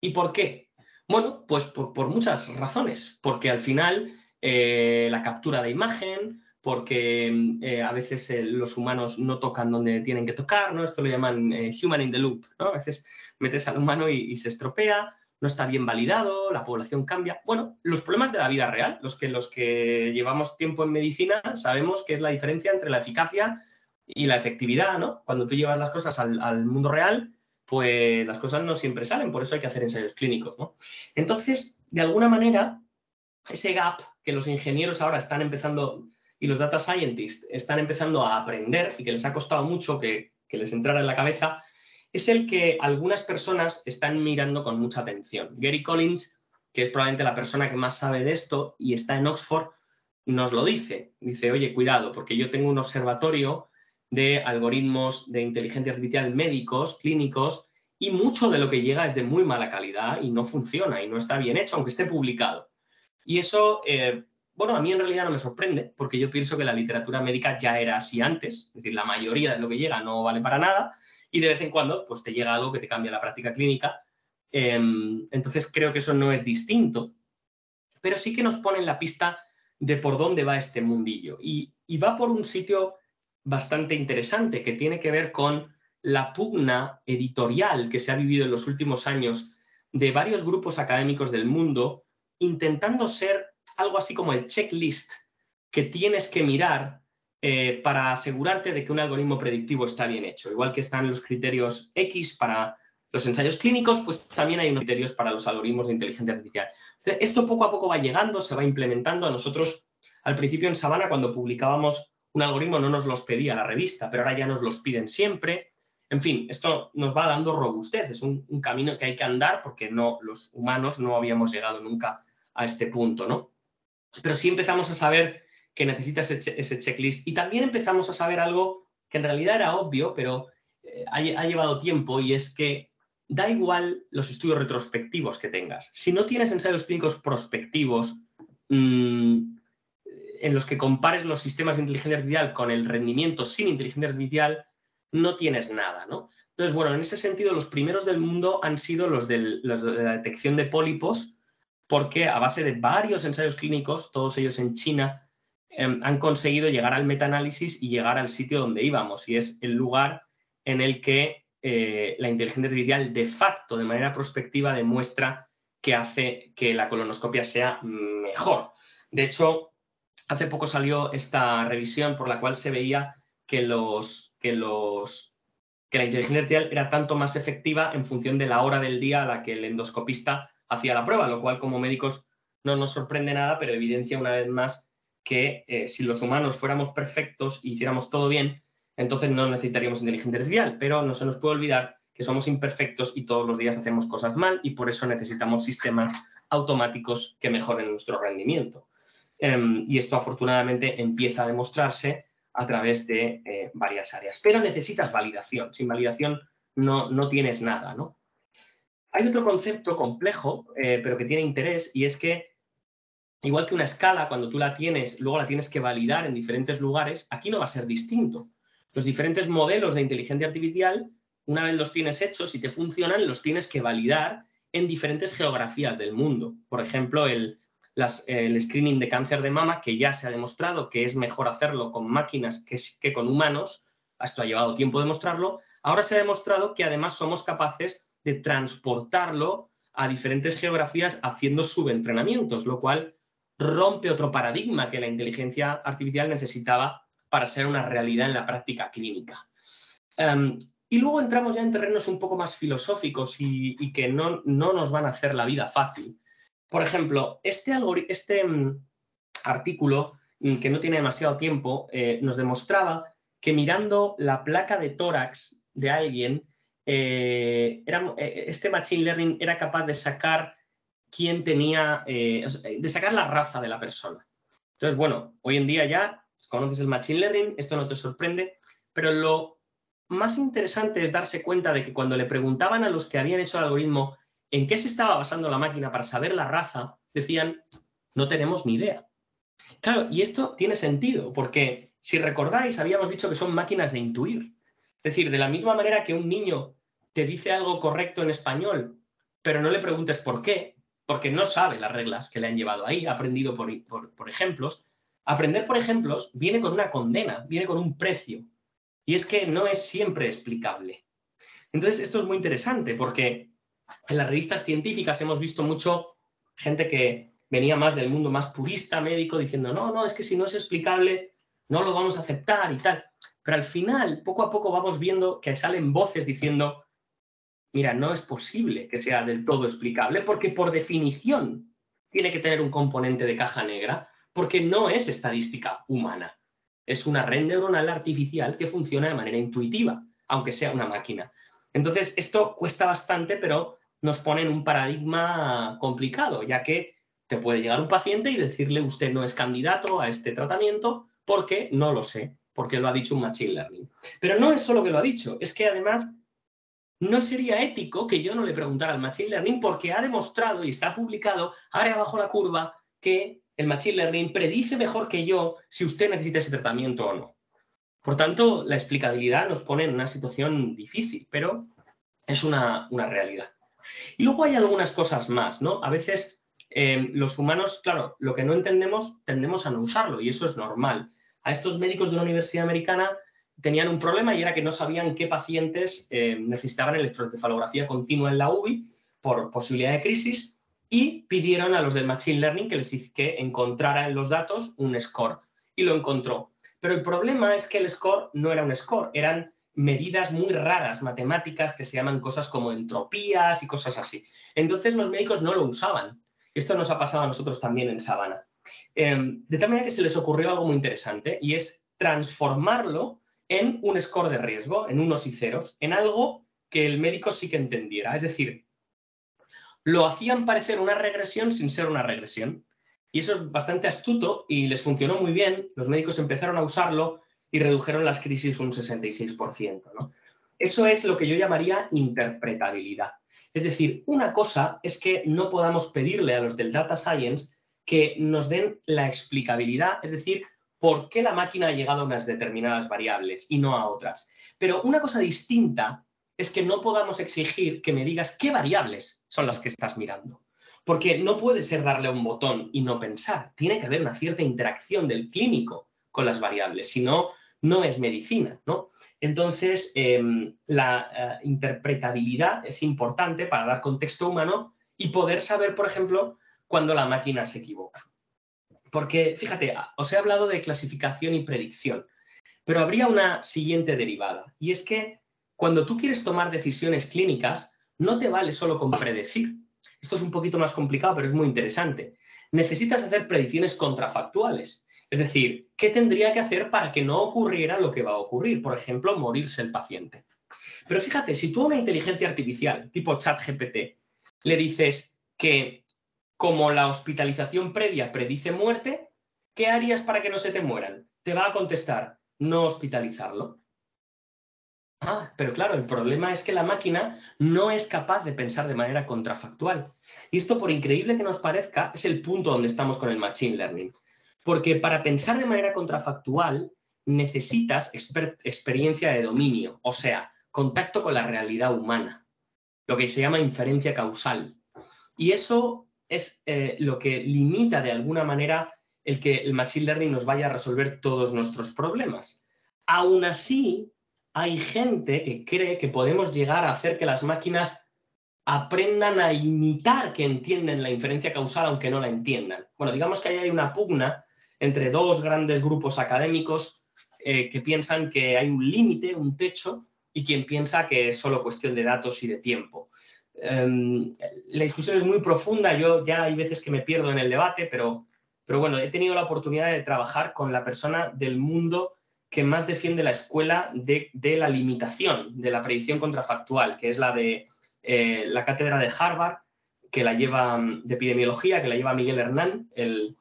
¿Y por qué? Bueno, pues por, muchas razones. Porque al final eh, la captura de imagen, porque eh, a veces eh, los humanos no tocan donde tienen que tocar, ¿no? Esto lo llaman human in the loop, ¿no? A veces metes al humano y, se estropea, no está bien validado, la población cambia. Bueno, los problemas de la vida real, los que, los que llevamos tiempo en medicina, sabemos que es la diferencia entre la eficacia y la efectividad, ¿no? Cuando tú llevas las cosas al, mundo real, pues las cosas no siempre salen, por eso hay que hacer ensayos clínicos. ¿no? Entonces, de alguna manera, ese gap que los ingenieros ahora están empezando y los data scientists están empezando a aprender y que les ha costado mucho que, les entrara en la cabeza, es el que algunas personas están mirando con mucha atención. Gary Collins, que es probablemente la persona que más sabe de esto y está en Oxford, nos lo dice. Dice, oye, cuidado, porque yo tengo un observatorio de algoritmos de inteligencia artificial médicos, clínicos, y mucho de lo que llega es de muy mala calidad y no funciona y no está bien hecho, aunque esté publicado. Y eso, eh, bueno, a mí en realidad no me sorprende, porque yo pienso que la literatura médica ya era así antes, es decir, la mayoría de lo que llega no vale para nada, y de vez en cuando, pues te llega algo que te cambia la práctica clínica. Em, entonces creo que eso no es distinto, pero sí que nos pone en la pista de por dónde va este mundillo. y va por un sitio bastante interesante que tiene que ver con la pugna editorial que se ha vivido en los últimos años de varios grupos académicos del mundo intentando ser algo así como el checklist que tienes que mirar eh, para asegurarte de que un algoritmo predictivo está bien hecho. Igual que están los criterios X para los ensayos clínicos, pues también hay unos criterios para los algoritmos de inteligencia artificial. Esto poco a poco va llegando, se va implementando. A nosotros, al principio en Sabana, cuando publicábamos un algoritmo no nos los pedía la revista, pero ahora ya nos los piden siempre. En fin, esto nos va dando robustez, es un, camino que hay que andar porque no, los humanos no habíamos llegado nunca a este punto, ¿no? Pero sí empezamos a saber que necesitas ese, checklist y también empezamos a saber algo que en realidad era obvio, pero eh, ha, llevado tiempo y es que da igual los estudios retrospectivos que tengas. Si no tienes ensayos clínicos prospectivos, mmm, en los que compares los sistemas de inteligencia artificial con el rendimiento sin inteligencia artificial, no tienes nada, ¿no? Entonces, bueno, en ese sentido, los primeros del mundo han sido los, de la detección de pólipos, porque a base de varios ensayos clínicos, todos ellos en China, em, han conseguido llegar al metaanálisis y llegar al sitio donde íbamos, y es el lugar en el que eh, la inteligencia artificial de facto, de manera prospectiva, demuestra que hace que la colonoscopia sea mejor. De hecho, hace poco salió esta revisión por la cual se veía que, que la inteligencia artificial era tanto más efectiva en función de la hora del día a la que el endoscopista hacía la prueba, lo cual como médicos no nos sorprende nada, pero evidencia una vez más que eh, si los humanos fuéramos perfectos y hiciéramos todo bien, entonces no necesitaríamos inteligencia artificial, pero no se nos puede olvidar que somos imperfectos y todos los días hacemos cosas mal y por eso necesitamos sistemas automáticos que mejoren nuestro rendimiento. Em, y esto afortunadamente empieza a demostrarse a través de eh, varias áreas. Pero necesitas validación. Sin validación no, no tienes nada, ¿no? Hay otro concepto complejo, eh, pero que tiene interés, y es que, igual que una escala, cuando tú la tienes, luego la tienes que validar en diferentes lugares, aquí no va a ser distinto. Los diferentes modelos de inteligencia artificial, una vez los tienes hechos y te funcionan, los tienes que validar en diferentes geografías del mundo. Por ejemplo, el, screening de cáncer de mama, que ya se ha demostrado que es mejor hacerlo con máquinas que, con humanos, esto ha llevado tiempo demostrarlo, ahora se ha demostrado que además somos capaces de transportarlo a diferentes geografías haciendo subentrenamientos, lo cual rompe otro paradigma que la inteligencia artificial necesitaba para ser una realidad en la práctica clínica. Em, y luego entramos ya en terrenos un poco más filosóficos y, que no, no, nos van a hacer la vida fácil. Por ejemplo, este, este mm, artículo, mm, que no tiene demasiado tiempo, eh, nos demostraba que mirando la placa de tórax de alguien, eh, eh, este Machine Learning era capaz de sacar quién tenía, de sacar la raza de la persona. Entonces, bueno, hoy en día ya conoces el Machine Learning, esto no te sorprende, pero lo más interesante es darse cuenta de que cuando le preguntaban a los que habían hecho el algoritmo en qué se estaba basando la máquina para saber la raza, decían, no tenemos ni idea. Claro, y esto tiene sentido, porque si recordáis, habíamos dicho que son máquinas de intuir. Es decir, de la misma manera que un niño te dice algo correcto en español, pero no le preguntes por qué, porque no sabe las reglas que le han llevado ahí, ha aprendido por, por ejemplos. Aprender por ejemplos viene con una condena, viene con un precio, y es que no es siempre explicable. Entonces, esto es muy interesante porque en las revistas científicas hemos visto mucho gente que venía más del mundo más purista médico diciendo, no, no, es que si no es explicable, no lo vamos a aceptar y tal. Pero al final, poco a poco vamos viendo que salen voces diciendo, mira, no es posible que sea del todo explicable porque por definición tiene que tener un componente de caja negra porque no es estadística humana. Es una red neuronal artificial que funciona de manera intuitiva, aunque sea una máquina. Entonces, esto cuesta bastante, pero nos pone en un paradigma complicado, ya que te puede llegar un paciente y decirle usted no es candidato a este tratamiento porque no lo sé, porque lo ha dicho un machine learning. Pero no es solo que lo ha dicho, es que además no sería ético que yo no le preguntara al machine learning porque ha demostrado y está publicado, ahora abajo la curva, que el machine learning predice mejor que yo si usted necesita ese tratamiento o no. Por tanto, la explicabilidad nos pone en una situación difícil, pero es una, realidad. Y luego hay algunas cosas más, ¿no? A veces eh, los humanos, claro, lo que no entendemos tendemos a no usarlo y eso es normal. A estos médicos de una universidad americana tenían un problema y era que no sabían qué pacientes eh, necesitaban electroencefalografía continua en la UBI por posibilidad de crisis y pidieron a los del Machine Learning que les que encontrara en los datos un score y lo encontró. Pero el problema es que el score no era un score, eran medidas muy raras matemáticas que se llaman cosas como entropías y cosas así. Entonces los médicos no lo usaban. Esto nos ha pasado a nosotros también en Sabana. Em, de tal manera que se les ocurrió algo muy interesante y es transformarlo en un score de riesgo, en unos y ceros, en algo que el médico sí que entendiera. Es decir, lo hacían parecer una regresión sin ser una regresión. Y eso es bastante astuto y les funcionó muy bien. Los médicos empezaron a usarlo y redujeron las crisis un 66%. Eso es lo que yo llamaría interpretabilidad. Es decir, una cosa es que no podamos pedirle a los del data science que nos den la explicabilidad, es decir, por qué la máquina ha llegado a unas determinadas variables y no a otras. Pero una cosa distinta es que no podamos exigir que me digas qué variables son las que estás mirando. Porque no puede ser darle un botón y no pensar. Tiene que haber una cierta interacción del clínico con las variables, si no, no es medicina. ¿no? Entonces, em, la eh, interpretabilidad es importante para dar contexto humano y poder saber, por ejemplo, cuando la máquina se equivoca. Porque, fíjate, os he hablado de clasificación y predicción, pero habría una siguiente derivada, y es que cuando tú quieres tomar decisiones clínicas, no te vale solo con predecir, esto es un poquito más complicado, pero es muy interesante. Necesitas hacer predicciones contrafactuales. Es decir, ¿qué tendría que hacer para que no ocurriera lo que va a ocurrir? Por ejemplo, morirse el paciente. Pero fíjate, si tú a una inteligencia artificial tipo ChatGPT le dices que como la hospitalización previa predice muerte, ¿qué harías para que no se te mueran? Te va a contestar, no hospitalizarlo. Ah, pero claro, el problema es que la máquina no es capaz de pensar de manera contrafactual. Y esto, por increíble que nos parezca, es el punto donde estamos con el Machine Learning. Porque para pensar de manera contrafactual necesitas experiencia de dominio, o sea, contacto con la realidad humana, lo que se llama inferencia causal. Y eso es eh, lo que limita de alguna manera el que el Machine Learning nos vaya a resolver todos nuestros problemas. Aún así, hay gente que cree que podemos llegar a hacer que las máquinas aprendan a imitar que entienden la inferencia causal aunque no la entiendan. Bueno, digamos que ahí hay una pugna entre dos grandes grupos académicos eh, que piensan que hay un límite, un techo, y quien piensa que es solo cuestión de datos y de tiempo. Em, la discusión es muy profunda, yo ya hay veces que me pierdo en el debate, pero, pero bueno, he tenido la oportunidad de trabajar con la persona del mundo que más defiende la escuela de, la limitación, de la predicción contrafactual, que es la de eh, la cátedra de Harvard, que la lleva de epidemiología, que la lleva Miguel Hernán, el,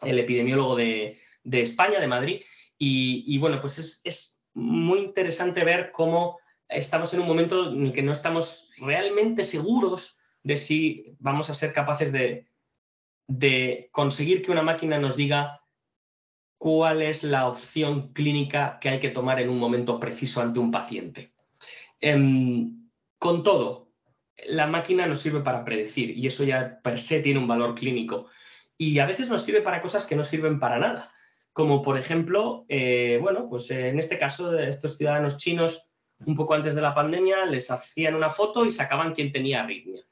epidemiólogo de, España, de Madrid. Y, bueno, pues es, muy interesante ver cómo estamos en un momento en el que no estamos realmente seguros de si vamos a ser capaces de, conseguir que una máquina nos diga cuál es la opción clínica que hay que tomar en un momento preciso ante un paciente. Em, con todo, la máquina nos sirve para predecir y eso ya per se tiene un valor clínico. Y a veces nos sirve para cosas que no sirven para nada, como por ejemplo, eh, bueno, pues en este caso de estos ciudadanos chinos, un poco antes de la pandemia, les hacían una foto y sacaban quién tenía arritmia.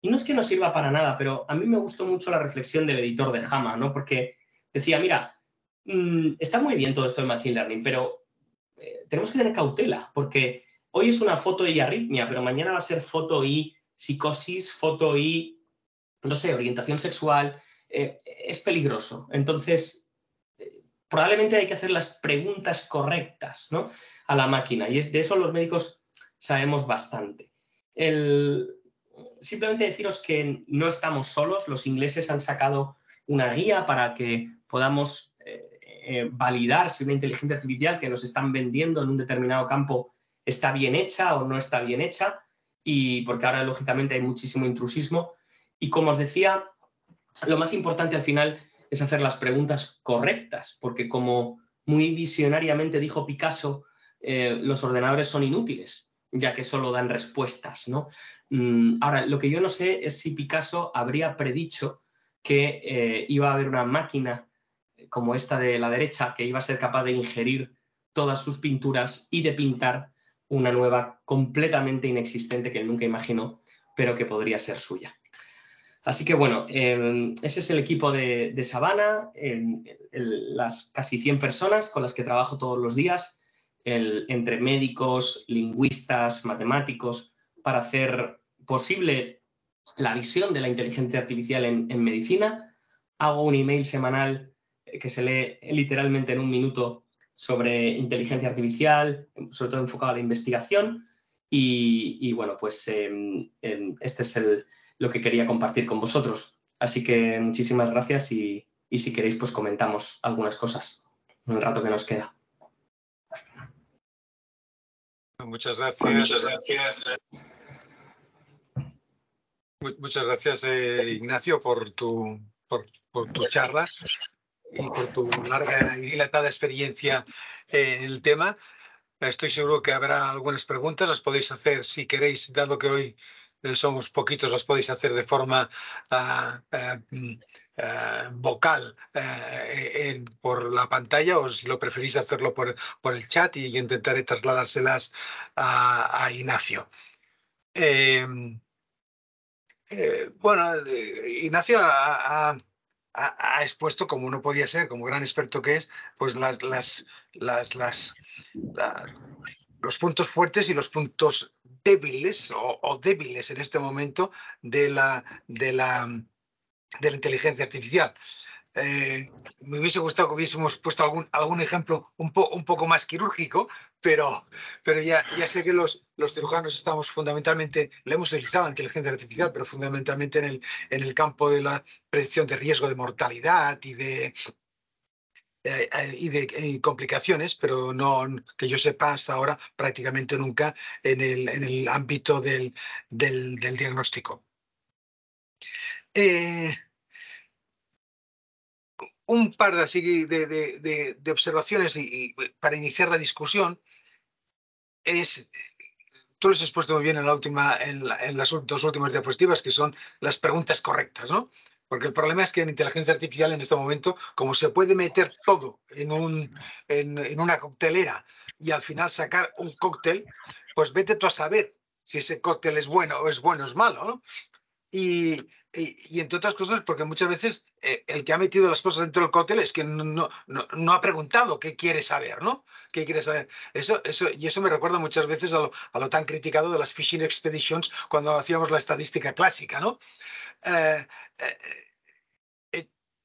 Y no es que no sirva para nada, pero a mí me gustó mucho la reflexión del editor de Hama, ¿no? Porque decía, mira, Mm, está muy bien todo esto del Machine Learning, pero eh, tenemos que tener cautela, porque hoy es una foto y arritmia, pero mañana va a ser foto y psicosis, foto y, no sé, orientación sexual. Eh, es peligroso. Entonces, eh, probablemente hay que hacer las preguntas correctas ¿no? A la máquina, y de eso los médicos sabemos bastante. simplemente deciros que no estamos solos, los ingleses han sacado una guía para que podamos eh, validar si una inteligencia artificial que nos están vendiendo en un determinado campo está bien hecha o no está bien hecha, y porque ahora lógicamente hay muchísimo intrusismo. Y como os decía, lo más importante al final es hacer las preguntas correctas, porque como muy visionariamente dijo Picasso, eh, los ordenadores son inútiles, ya que solo dan respuestas. ¿no? Mm, ahora, lo que yo no sé es si Picasso habría predicho que eh, iba a haber una máquina como esta de la derecha, que iba a ser capaz de ingerir todas sus pinturas y de pintar una nueva completamente inexistente que él nunca imaginó, pero que podría ser suya. Así que bueno, em, ese es el equipo de, Sabana, las casi 100 personas con las que trabajo todos los días, entre médicos, lingüistas, matemáticos, para hacer posible la visión de la inteligencia artificial en, medicina. Hago un email semanal que se lee literalmente en un minuto sobre inteligencia artificial, sobre todo enfocado a la investigación. Y, bueno, pues em, em, este es lo que quería compartir con vosotros. Así que muchísimas gracias y, si queréis, pues comentamos algunas cosas en el rato que nos queda. Muchas gracias. Muchas gracias. Muchas gracias, eh, Ignacio, por tu, por tu charla y por tu larga y dilatada experiencia en el tema. Estoy seguro que habrá algunas preguntas, las podéis hacer si queréis, dado que hoy somos poquitos, las podéis hacer de forma uh, uh, uh, vocal por la pantalla o si lo preferís hacerlo por, por el chat y intentaré trasladárselas a, a Ignacio. Eh, eh, bueno, Ignacio ha, ha, expuesto, como no podía ser, como gran experto que es, pues las, las, las los puntos fuertes y los puntos débiles o, débiles en este momento de la, de la, de la inteligencia artificial. Eh, me hubiese gustado que hubiésemos puesto algún, algún ejemplo un, un poco más quirúrgico, pero, pero ya, ya sé que los, los cirujanos estamos fundamentalmente, le hemos utilizado la inteligencia artificial, pero fundamentalmente en el, en el campo de la predicción de riesgo de mortalidad y de, y de complicaciones, pero no que yo sepa hasta ahora prácticamente nunca en el, en el ámbito del, del, diagnóstico. Eh, un par de, de, de, observaciones y, para iniciar la discusión es, tú lo has expuesto muy bien en, la última, en, las dos últimas diapositivas, que son las preguntas correctas, ¿no? Porque el problema es que en inteligencia artificial en este momento, como se puede meter todo en, un, en, en una coctelera y al final sacar un cóctel, pues vete tú a saber si ese cóctel es bueno o es bueno o es malo, ¿no? Y, y, entre otras cosas, porque muchas veces eh, el que ha metido las cosas dentro del cóctel es que no, no, no, ha preguntado qué quiere saber, ¿no? ¿Qué quiere saber? Eso, eso, y eso me recuerda muchas veces a lo, a lo tan criticado de las phishing expeditions cuando hacíamos la estadística clásica, ¿no? Eh, eh,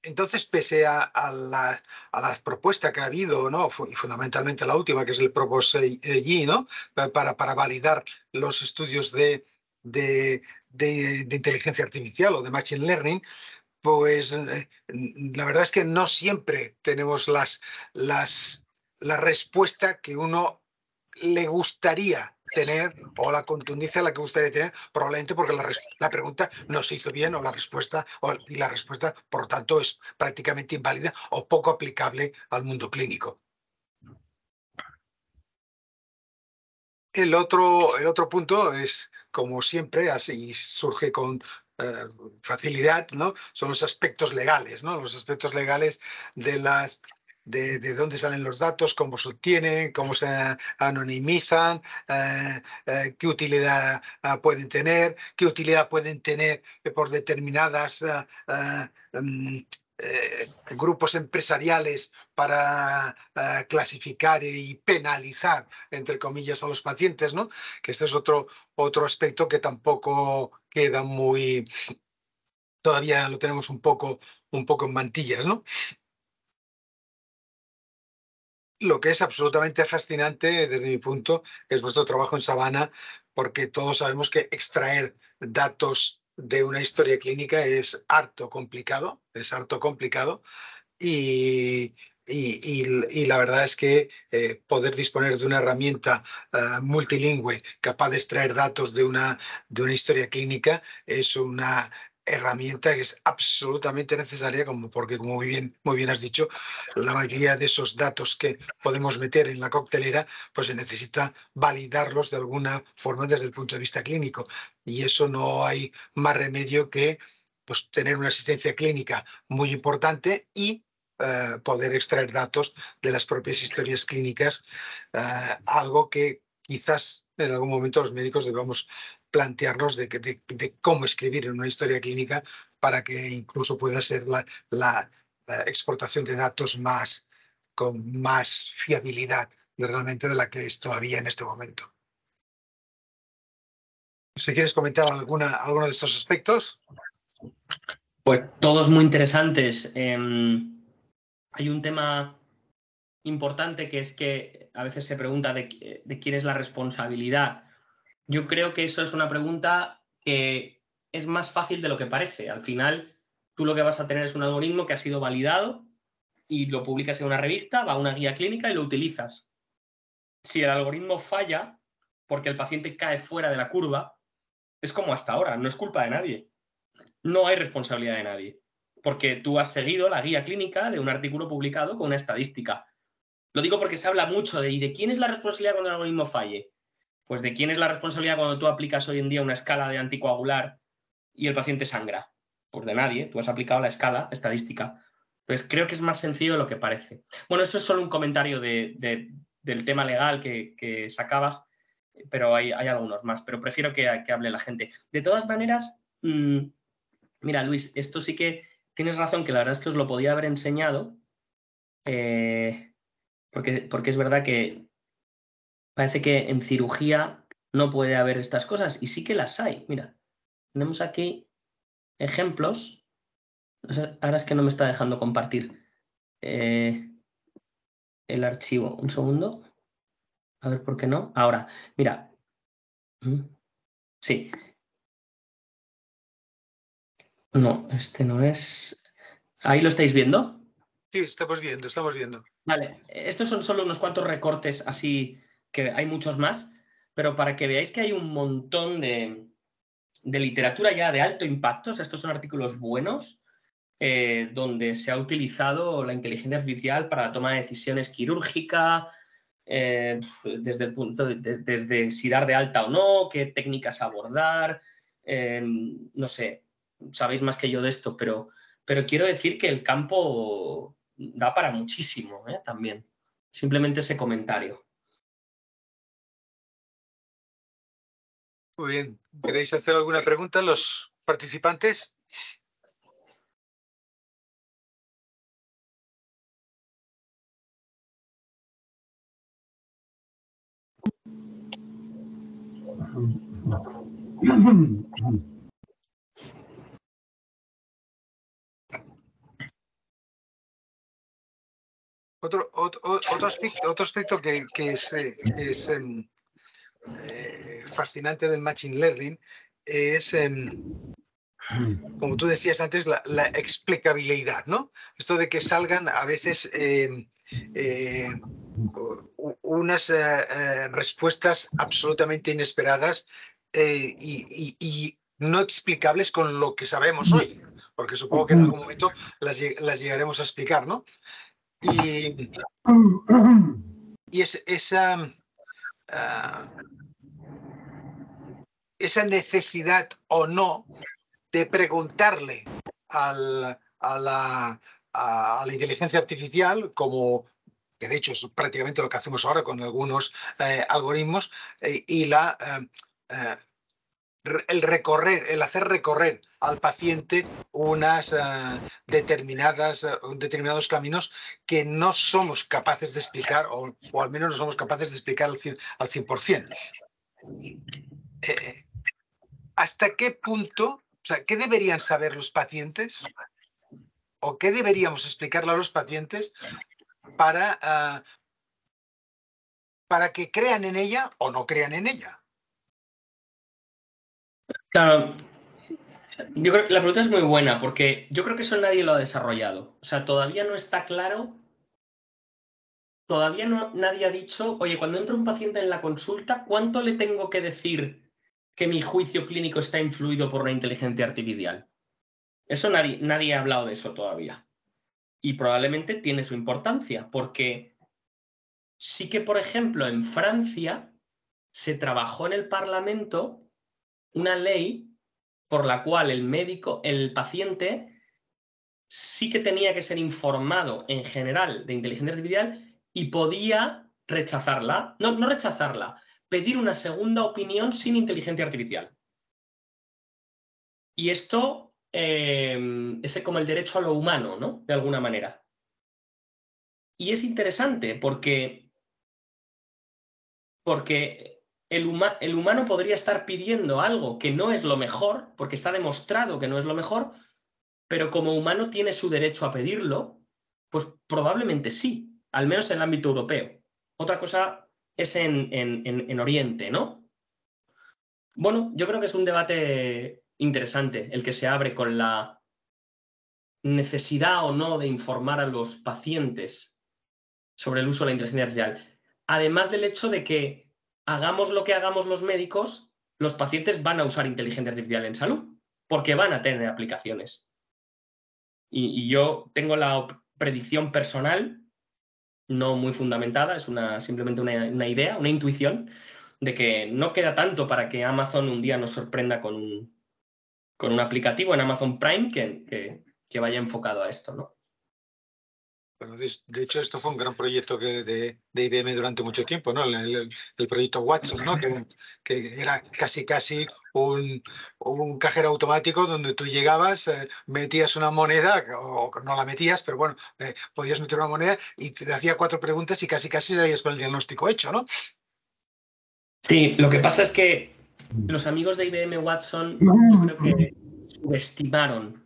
entonces, pese a, a, la, a, la, propuesta que ha habido, ¿no? y fundamentalmente la última, que es el Propose ¿no? para, para validar los estudios de, de, de, inteligencia artificial o de machine learning, pues eh, la verdad es que no siempre tenemos las, las, la respuesta que uno le gustaría tener o la contundencia a la que gustaría tener, probablemente porque la, pregunta no se hizo bien o la respuesta y la respuesta, por lo tanto, es prácticamente inválida o poco aplicable al mundo clínico. El otro, el otro punto es, como siempre, así surge con eh, facilidad, ¿no? Son los aspectos legales, ¿no? Los aspectos legales de las de, dónde salen los datos, cómo se obtienen, cómo se anonimizan, eh, eh, qué utilidad pueden tener, qué utilidad pueden tener por determinadas mm, grupos empresariales para clasificar y penalizar, entre comillas, a los pacientes, ¿no? Que este es otro, otro aspecto que tampoco queda muy, todavía lo tenemos un poco, un poco en mantillas, ¿no? Lo que es absolutamente fascinante desde mi punto es vuestro trabajo en Sabana, porque todos sabemos que extraer datos de una historia clínica es harto complicado, es harto complicado y, y, la verdad es que eh, poder disponer de una herramienta eh, multilingüe capaz de extraer datos de una, de una historia clínica es una herramienta que es absolutamente necesaria, como porque como muy bien, muy bien has dicho, la mayoría de esos datos que podemos meter en la coctelera, pues se necesita validarlos de alguna forma desde el punto de vista clínico. Y eso no hay más remedio que pues, tener una asistencia clínica muy importante y eh, poder extraer datos de las propias historias clínicas, eh, algo que quizás en algún momento los médicos debamos plantearnos de, cómo escribir en una historia clínica para que incluso pueda ser la, exportación de datos más con más fiabilidad realmente de la que es todavía en este momento. Si quieres comentar alguna, alguno de estos aspectos. Pues todos muy interesantes. Em, hay un tema importante que es que a veces se pregunta de, de quién es la responsabilidad yo creo que eso es una pregunta que es más fácil de lo que parece. Al final, tú lo que vas a tener es un algoritmo que ha sido validado y lo publicas en una revista, va a una guía clínica y lo utilizas. Si el algoritmo falla porque el paciente cae fuera de la curva, es como hasta ahora, no es culpa de nadie. No hay responsabilidad de nadie, porque tú has seguido la guía clínica de un artículo publicado con una estadística. Lo digo porque se habla mucho de, ¿y de quién es la responsabilidad cuando el algoritmo falle? Pues de quién es la responsabilidad cuando tú aplicas hoy en día una escala de anticoagular y el paciente sangra. Pues de nadie, tú has aplicado la escala estadística. Pues creo que es más sencillo de lo que parece. Bueno, eso es solo un comentario del tema legal que, sacabas, pero hay, algunos más, pero prefiero que, hable la gente. De todas maneras, mm, mira, Luis, esto sí que tienes razón, que la verdad es que os lo podía haber enseñado, eh, porque es verdad que parece que en cirugía no puede haber estas cosas y sí que las hay. Mira, tenemos aquí ejemplos. Ahora es que no me está dejando compartir eh, el archivo. Un segundo. A ver por qué no. Ahora, mira. Mm, sí. No, este no es. ¿Ahí lo estáis viendo? Sí, estamos viendo, estamos viendo. Vale, estos son solo unos cuantos recortes así que hay muchos más, pero para que veáis que hay un montón de, literatura ya de alto impacto, estos son artículos buenos, eh, donde se ha utilizado la inteligencia artificial para la toma de decisiones quirúrgica, eh, desde el punto desde si dar de alta o no, qué técnicas abordar, eh, no sé, sabéis más que yo de esto, pero, pero quiero decir que el campo da para muchísimo también. Simplemente ese comentario. Muy bien. ¿Queréis hacer alguna pregunta los participantes? Otro, otro, otro, aspecto, otro aspecto que, es, es em, eh, fascinante del Machine Learning es, em, como tú decías antes, la, explicabilidad, ¿no? Esto de que salgan a veces em, eh, unas respuestas absolutamente inesperadas y, no explicables con lo que sabemos hoy, porque supongo que en algún momento las, llegaremos a explicar, ¿no? Y, y esa, ah, esa necesidad o no de preguntarle a, la, inteligencia artificial, como que de hecho es prácticamente lo que hacemos ahora con algunos eh, algoritmos, eh, y la, eh, el recorrer, el hacer recorrer al paciente unas determinadas, determinados caminos que no somos capaces de explicar, o, al menos no somos capaces de explicar al 100%. Al 100%. ¿Hasta qué punto o sea, ¿qué deberían saber los pacientes? ¿O qué deberíamos explicarle a los pacientes para, ah, para que crean en ella o no crean en ella? Claro, yo creo que la pregunta es muy buena porque yo creo que eso nadie lo ha desarrollado. O sea, todavía no está claro, todavía no, nadie ha dicho, oye, cuando entra un paciente en la consulta, ¿cuánto le tengo que decir que mi juicio clínico está influido por la inteligencia artificial. Eso nadie, nadie ha hablado de eso todavía. Y probablemente tiene su importancia, porque sí que, por ejemplo, en Francia se trabajó en el Parlamento una ley por la cual el médico, el paciente, sí que tenía que ser informado en general de inteligencia artificial y podía rechazarla, no, no rechazarla, pedir una segunda opinión sin inteligencia artificial. Y esto eh, es como el derecho a lo humano, ¿no? De alguna manera. Y es interesante porque, porque el, el humano podría estar pidiendo algo que no es lo mejor, porque está demostrado que no es lo mejor, pero como humano tiene su derecho a pedirlo, pues probablemente sí, al menos en el ámbito europeo. Otra cosa es en, Oriente, ¿no? Bueno, yo creo que es un debate interesante el que se abre con la necesidad o no de informar a los pacientes sobre el uso de la inteligencia artificial. Además del hecho de que hagamos lo que hagamos los médicos, los pacientes van a usar inteligencia artificial en salud, porque van a tener aplicaciones. y yo tengo la predicción personal no muy fundamentada, es una, simplemente una, idea, una intuición de que no queda tanto para que Amazon un día nos sorprenda con con un aplicativo en Amazon Prime que, que, vaya enfocado a esto, ¿no? Bueno, de, hecho, esto fue un gran proyecto que de, de, IBM durante mucho tiempo, ¿no? El, proyecto Watson, ¿no? Que, que, era casi casi un, un, cajero automático donde tú llegabas, eh, metías una moneda, o no la metías, pero bueno, eh, podías meter una moneda y te hacía cuatro preguntas y casi casi salías con el diagnóstico hecho, ¿no? Sí, lo que pasa es que los amigos de IBM Watson, yo creo que subestimaron,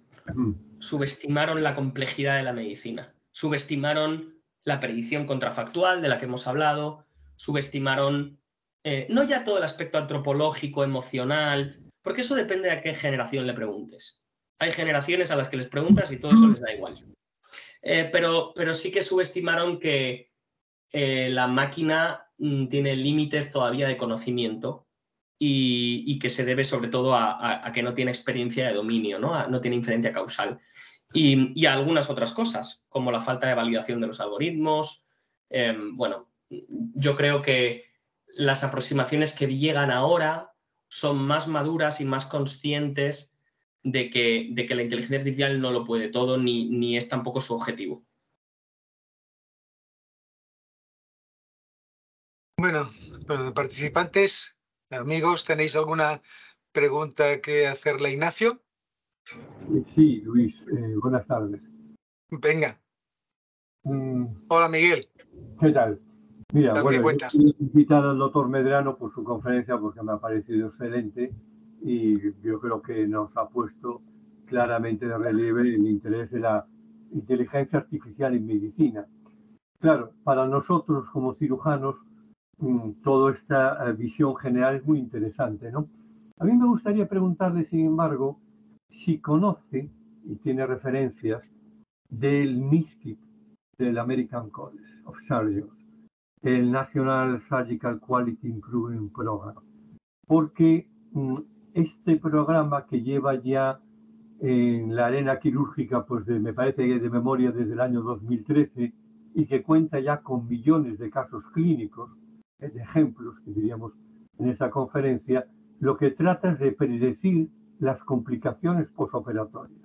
subestimaron la complejidad de la medicina subestimaron la predicción contrafactual de la que hemos hablado, subestimaron eh, no ya todo el aspecto antropológico, emocional, porque eso depende de a qué generación le preguntes. Hay generaciones a las que les preguntas y todo eso les da igual. Eh, pero, pero, sí que subestimaron que eh, la máquina mm, tiene límites todavía de conocimiento y, que se debe sobre todo a, que no tiene experiencia de dominio, no, no tiene inferencia causal y, algunas otras cosas, como la falta de validación de los algoritmos. Em, bueno, yo creo que las aproximaciones que llegan ahora son más maduras y más conscientes de que, de que la inteligencia artificial no lo puede todo ni, ni es tampoco su objetivo. Bueno, participantes, amigos, ¿tenéis alguna pregunta que hacerle a Ignacio? Sí, Luis, eh, buenas tardes. Venga. Mm. Hola, Miguel. ¿Qué tal? Mira, bueno, he invitado al doctor Medrano por su conferencia porque me ha parecido excelente y yo creo que nos ha puesto claramente de relieve el interés de la inteligencia artificial en medicina. Claro, para nosotros como cirujanos, mm, toda esta eh, visión general es muy interesante, ¿no? A mí me gustaría preguntarle, sin embargo, si conoce y tiene referencias del MISCIP, del American College of Surgeons, el National Surgical Quality Improvement Program, porque mm, este programa que lleva ya en la arena quirúrgica, pues me parece que de memoria desde el año 2013, y que cuenta ya con millones de casos clínicos, eh, de ejemplos que diríamos en esa conferencia, lo que trata es de predecir las complicaciones posoperatorias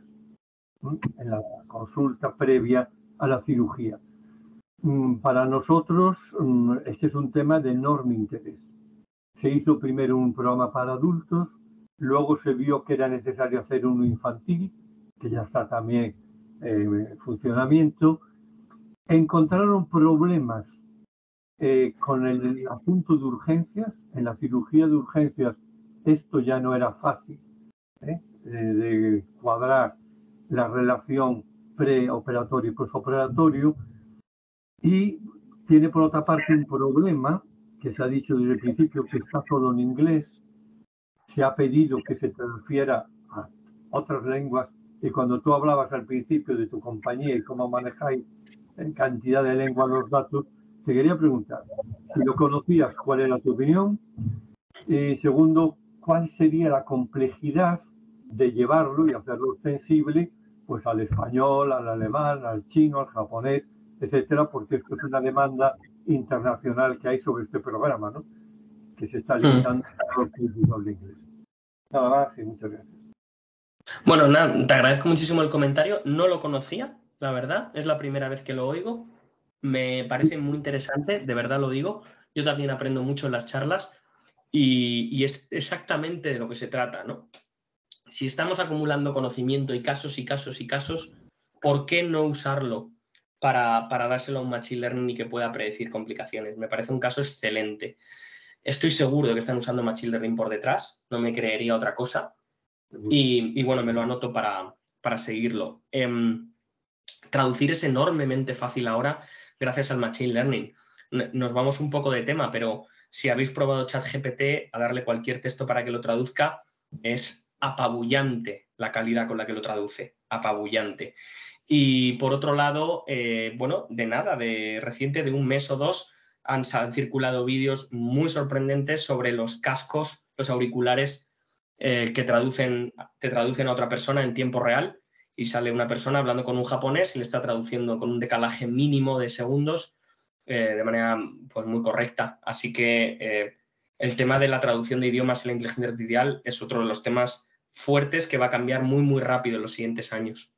en la consulta previa a la cirugía. Mm, para nosotros mm, este es un tema de enorme interés. Se hizo primero un programa para adultos, luego se vio que era necesario hacer uno infantil, que ya está también en funcionamiento. Encontraron problemas eh, con el asunto de urgencias. En la cirugía de urgencias esto ya no era fácil ¿eh? de cuadrar la relación preoperatorio y postoperatorio y tiene por otra parte un problema que se ha dicho desde el principio que está todo en inglés, se ha pedido que se traduciera a otras lenguas y cuando tú hablabas al principio de tu compañía y cómo manejáis en cantidad de lenguas los datos, te quería preguntar, si lo conocías, ¿cuál era tu opinión? Y segundo, ¿cuál sería la complejidad de llevarlo y hacerlo sensible pues al español, al alemán, al chino, al japonés, etcétera, porque esto es una demanda internacional que hay sobre este programa, ¿no? Que se está mm. limitando al inglés. Nada más y muchas gracias. Bueno, nada, te agradezco muchísimo el comentario. No lo conocía, la verdad. Es la primera vez que lo oigo. Me parece muy interesante, de verdad lo digo. Yo también aprendo mucho en las charlas y, y es exactamente de lo que se trata, ¿no? si estamos acumulando conocimiento y casos y casos y casos, ¿por qué no usarlo para, dárselo a un machine learning y que pueda predecir complicaciones? Me parece un caso excelente. Estoy seguro de que están usando machine learning por detrás, no me creería otra cosa. Y, bueno, me lo anoto para, seguirlo. Em, traducir es enormemente fácil ahora gracias al machine learning. Nos vamos un poco de tema, pero si habéis probado ChatGPT a darle cualquier texto para que lo traduzca, es apabullante la calidad con la que lo traduce, apabullante. Y por otro lado, eh, bueno, de nada, de reciente, de un mes o dos, han, circulado vídeos muy sorprendentes sobre los cascos, los auriculares eh, que traducen, te traducen a otra persona en tiempo real y sale una persona hablando con un japonés y le está traduciendo con un decalaje mínimo de segundos eh, de manera pues, muy correcta. Así que el tema de la traducción de idiomas en la inteligencia artificial es otro de los temas fuertes que va a cambiar muy, muy rápido en los siguientes años.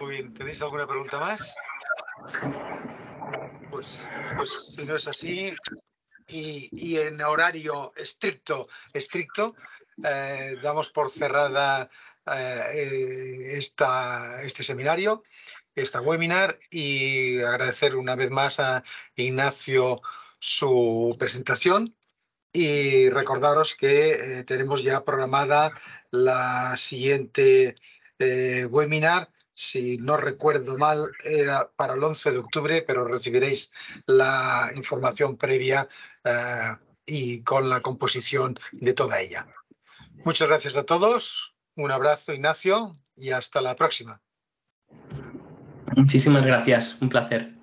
Muy bien, ¿tenéis alguna pregunta más? Pues, pues si no es así, y, en horario estricto, estricto, eh, damos por cerrada eh, esta, este seminario esta webinar y agradecer una vez más a Ignacio su presentación y recordaros que eh, tenemos ya programada la siguiente eh, webinar. Si no recuerdo mal, era para el 11 de octubre, pero recibiréis la información previa eh, y con la composición de toda ella. Muchas gracias a todos. Un abrazo, Ignacio, y hasta la próxima. Muchísimas gracias, un placer.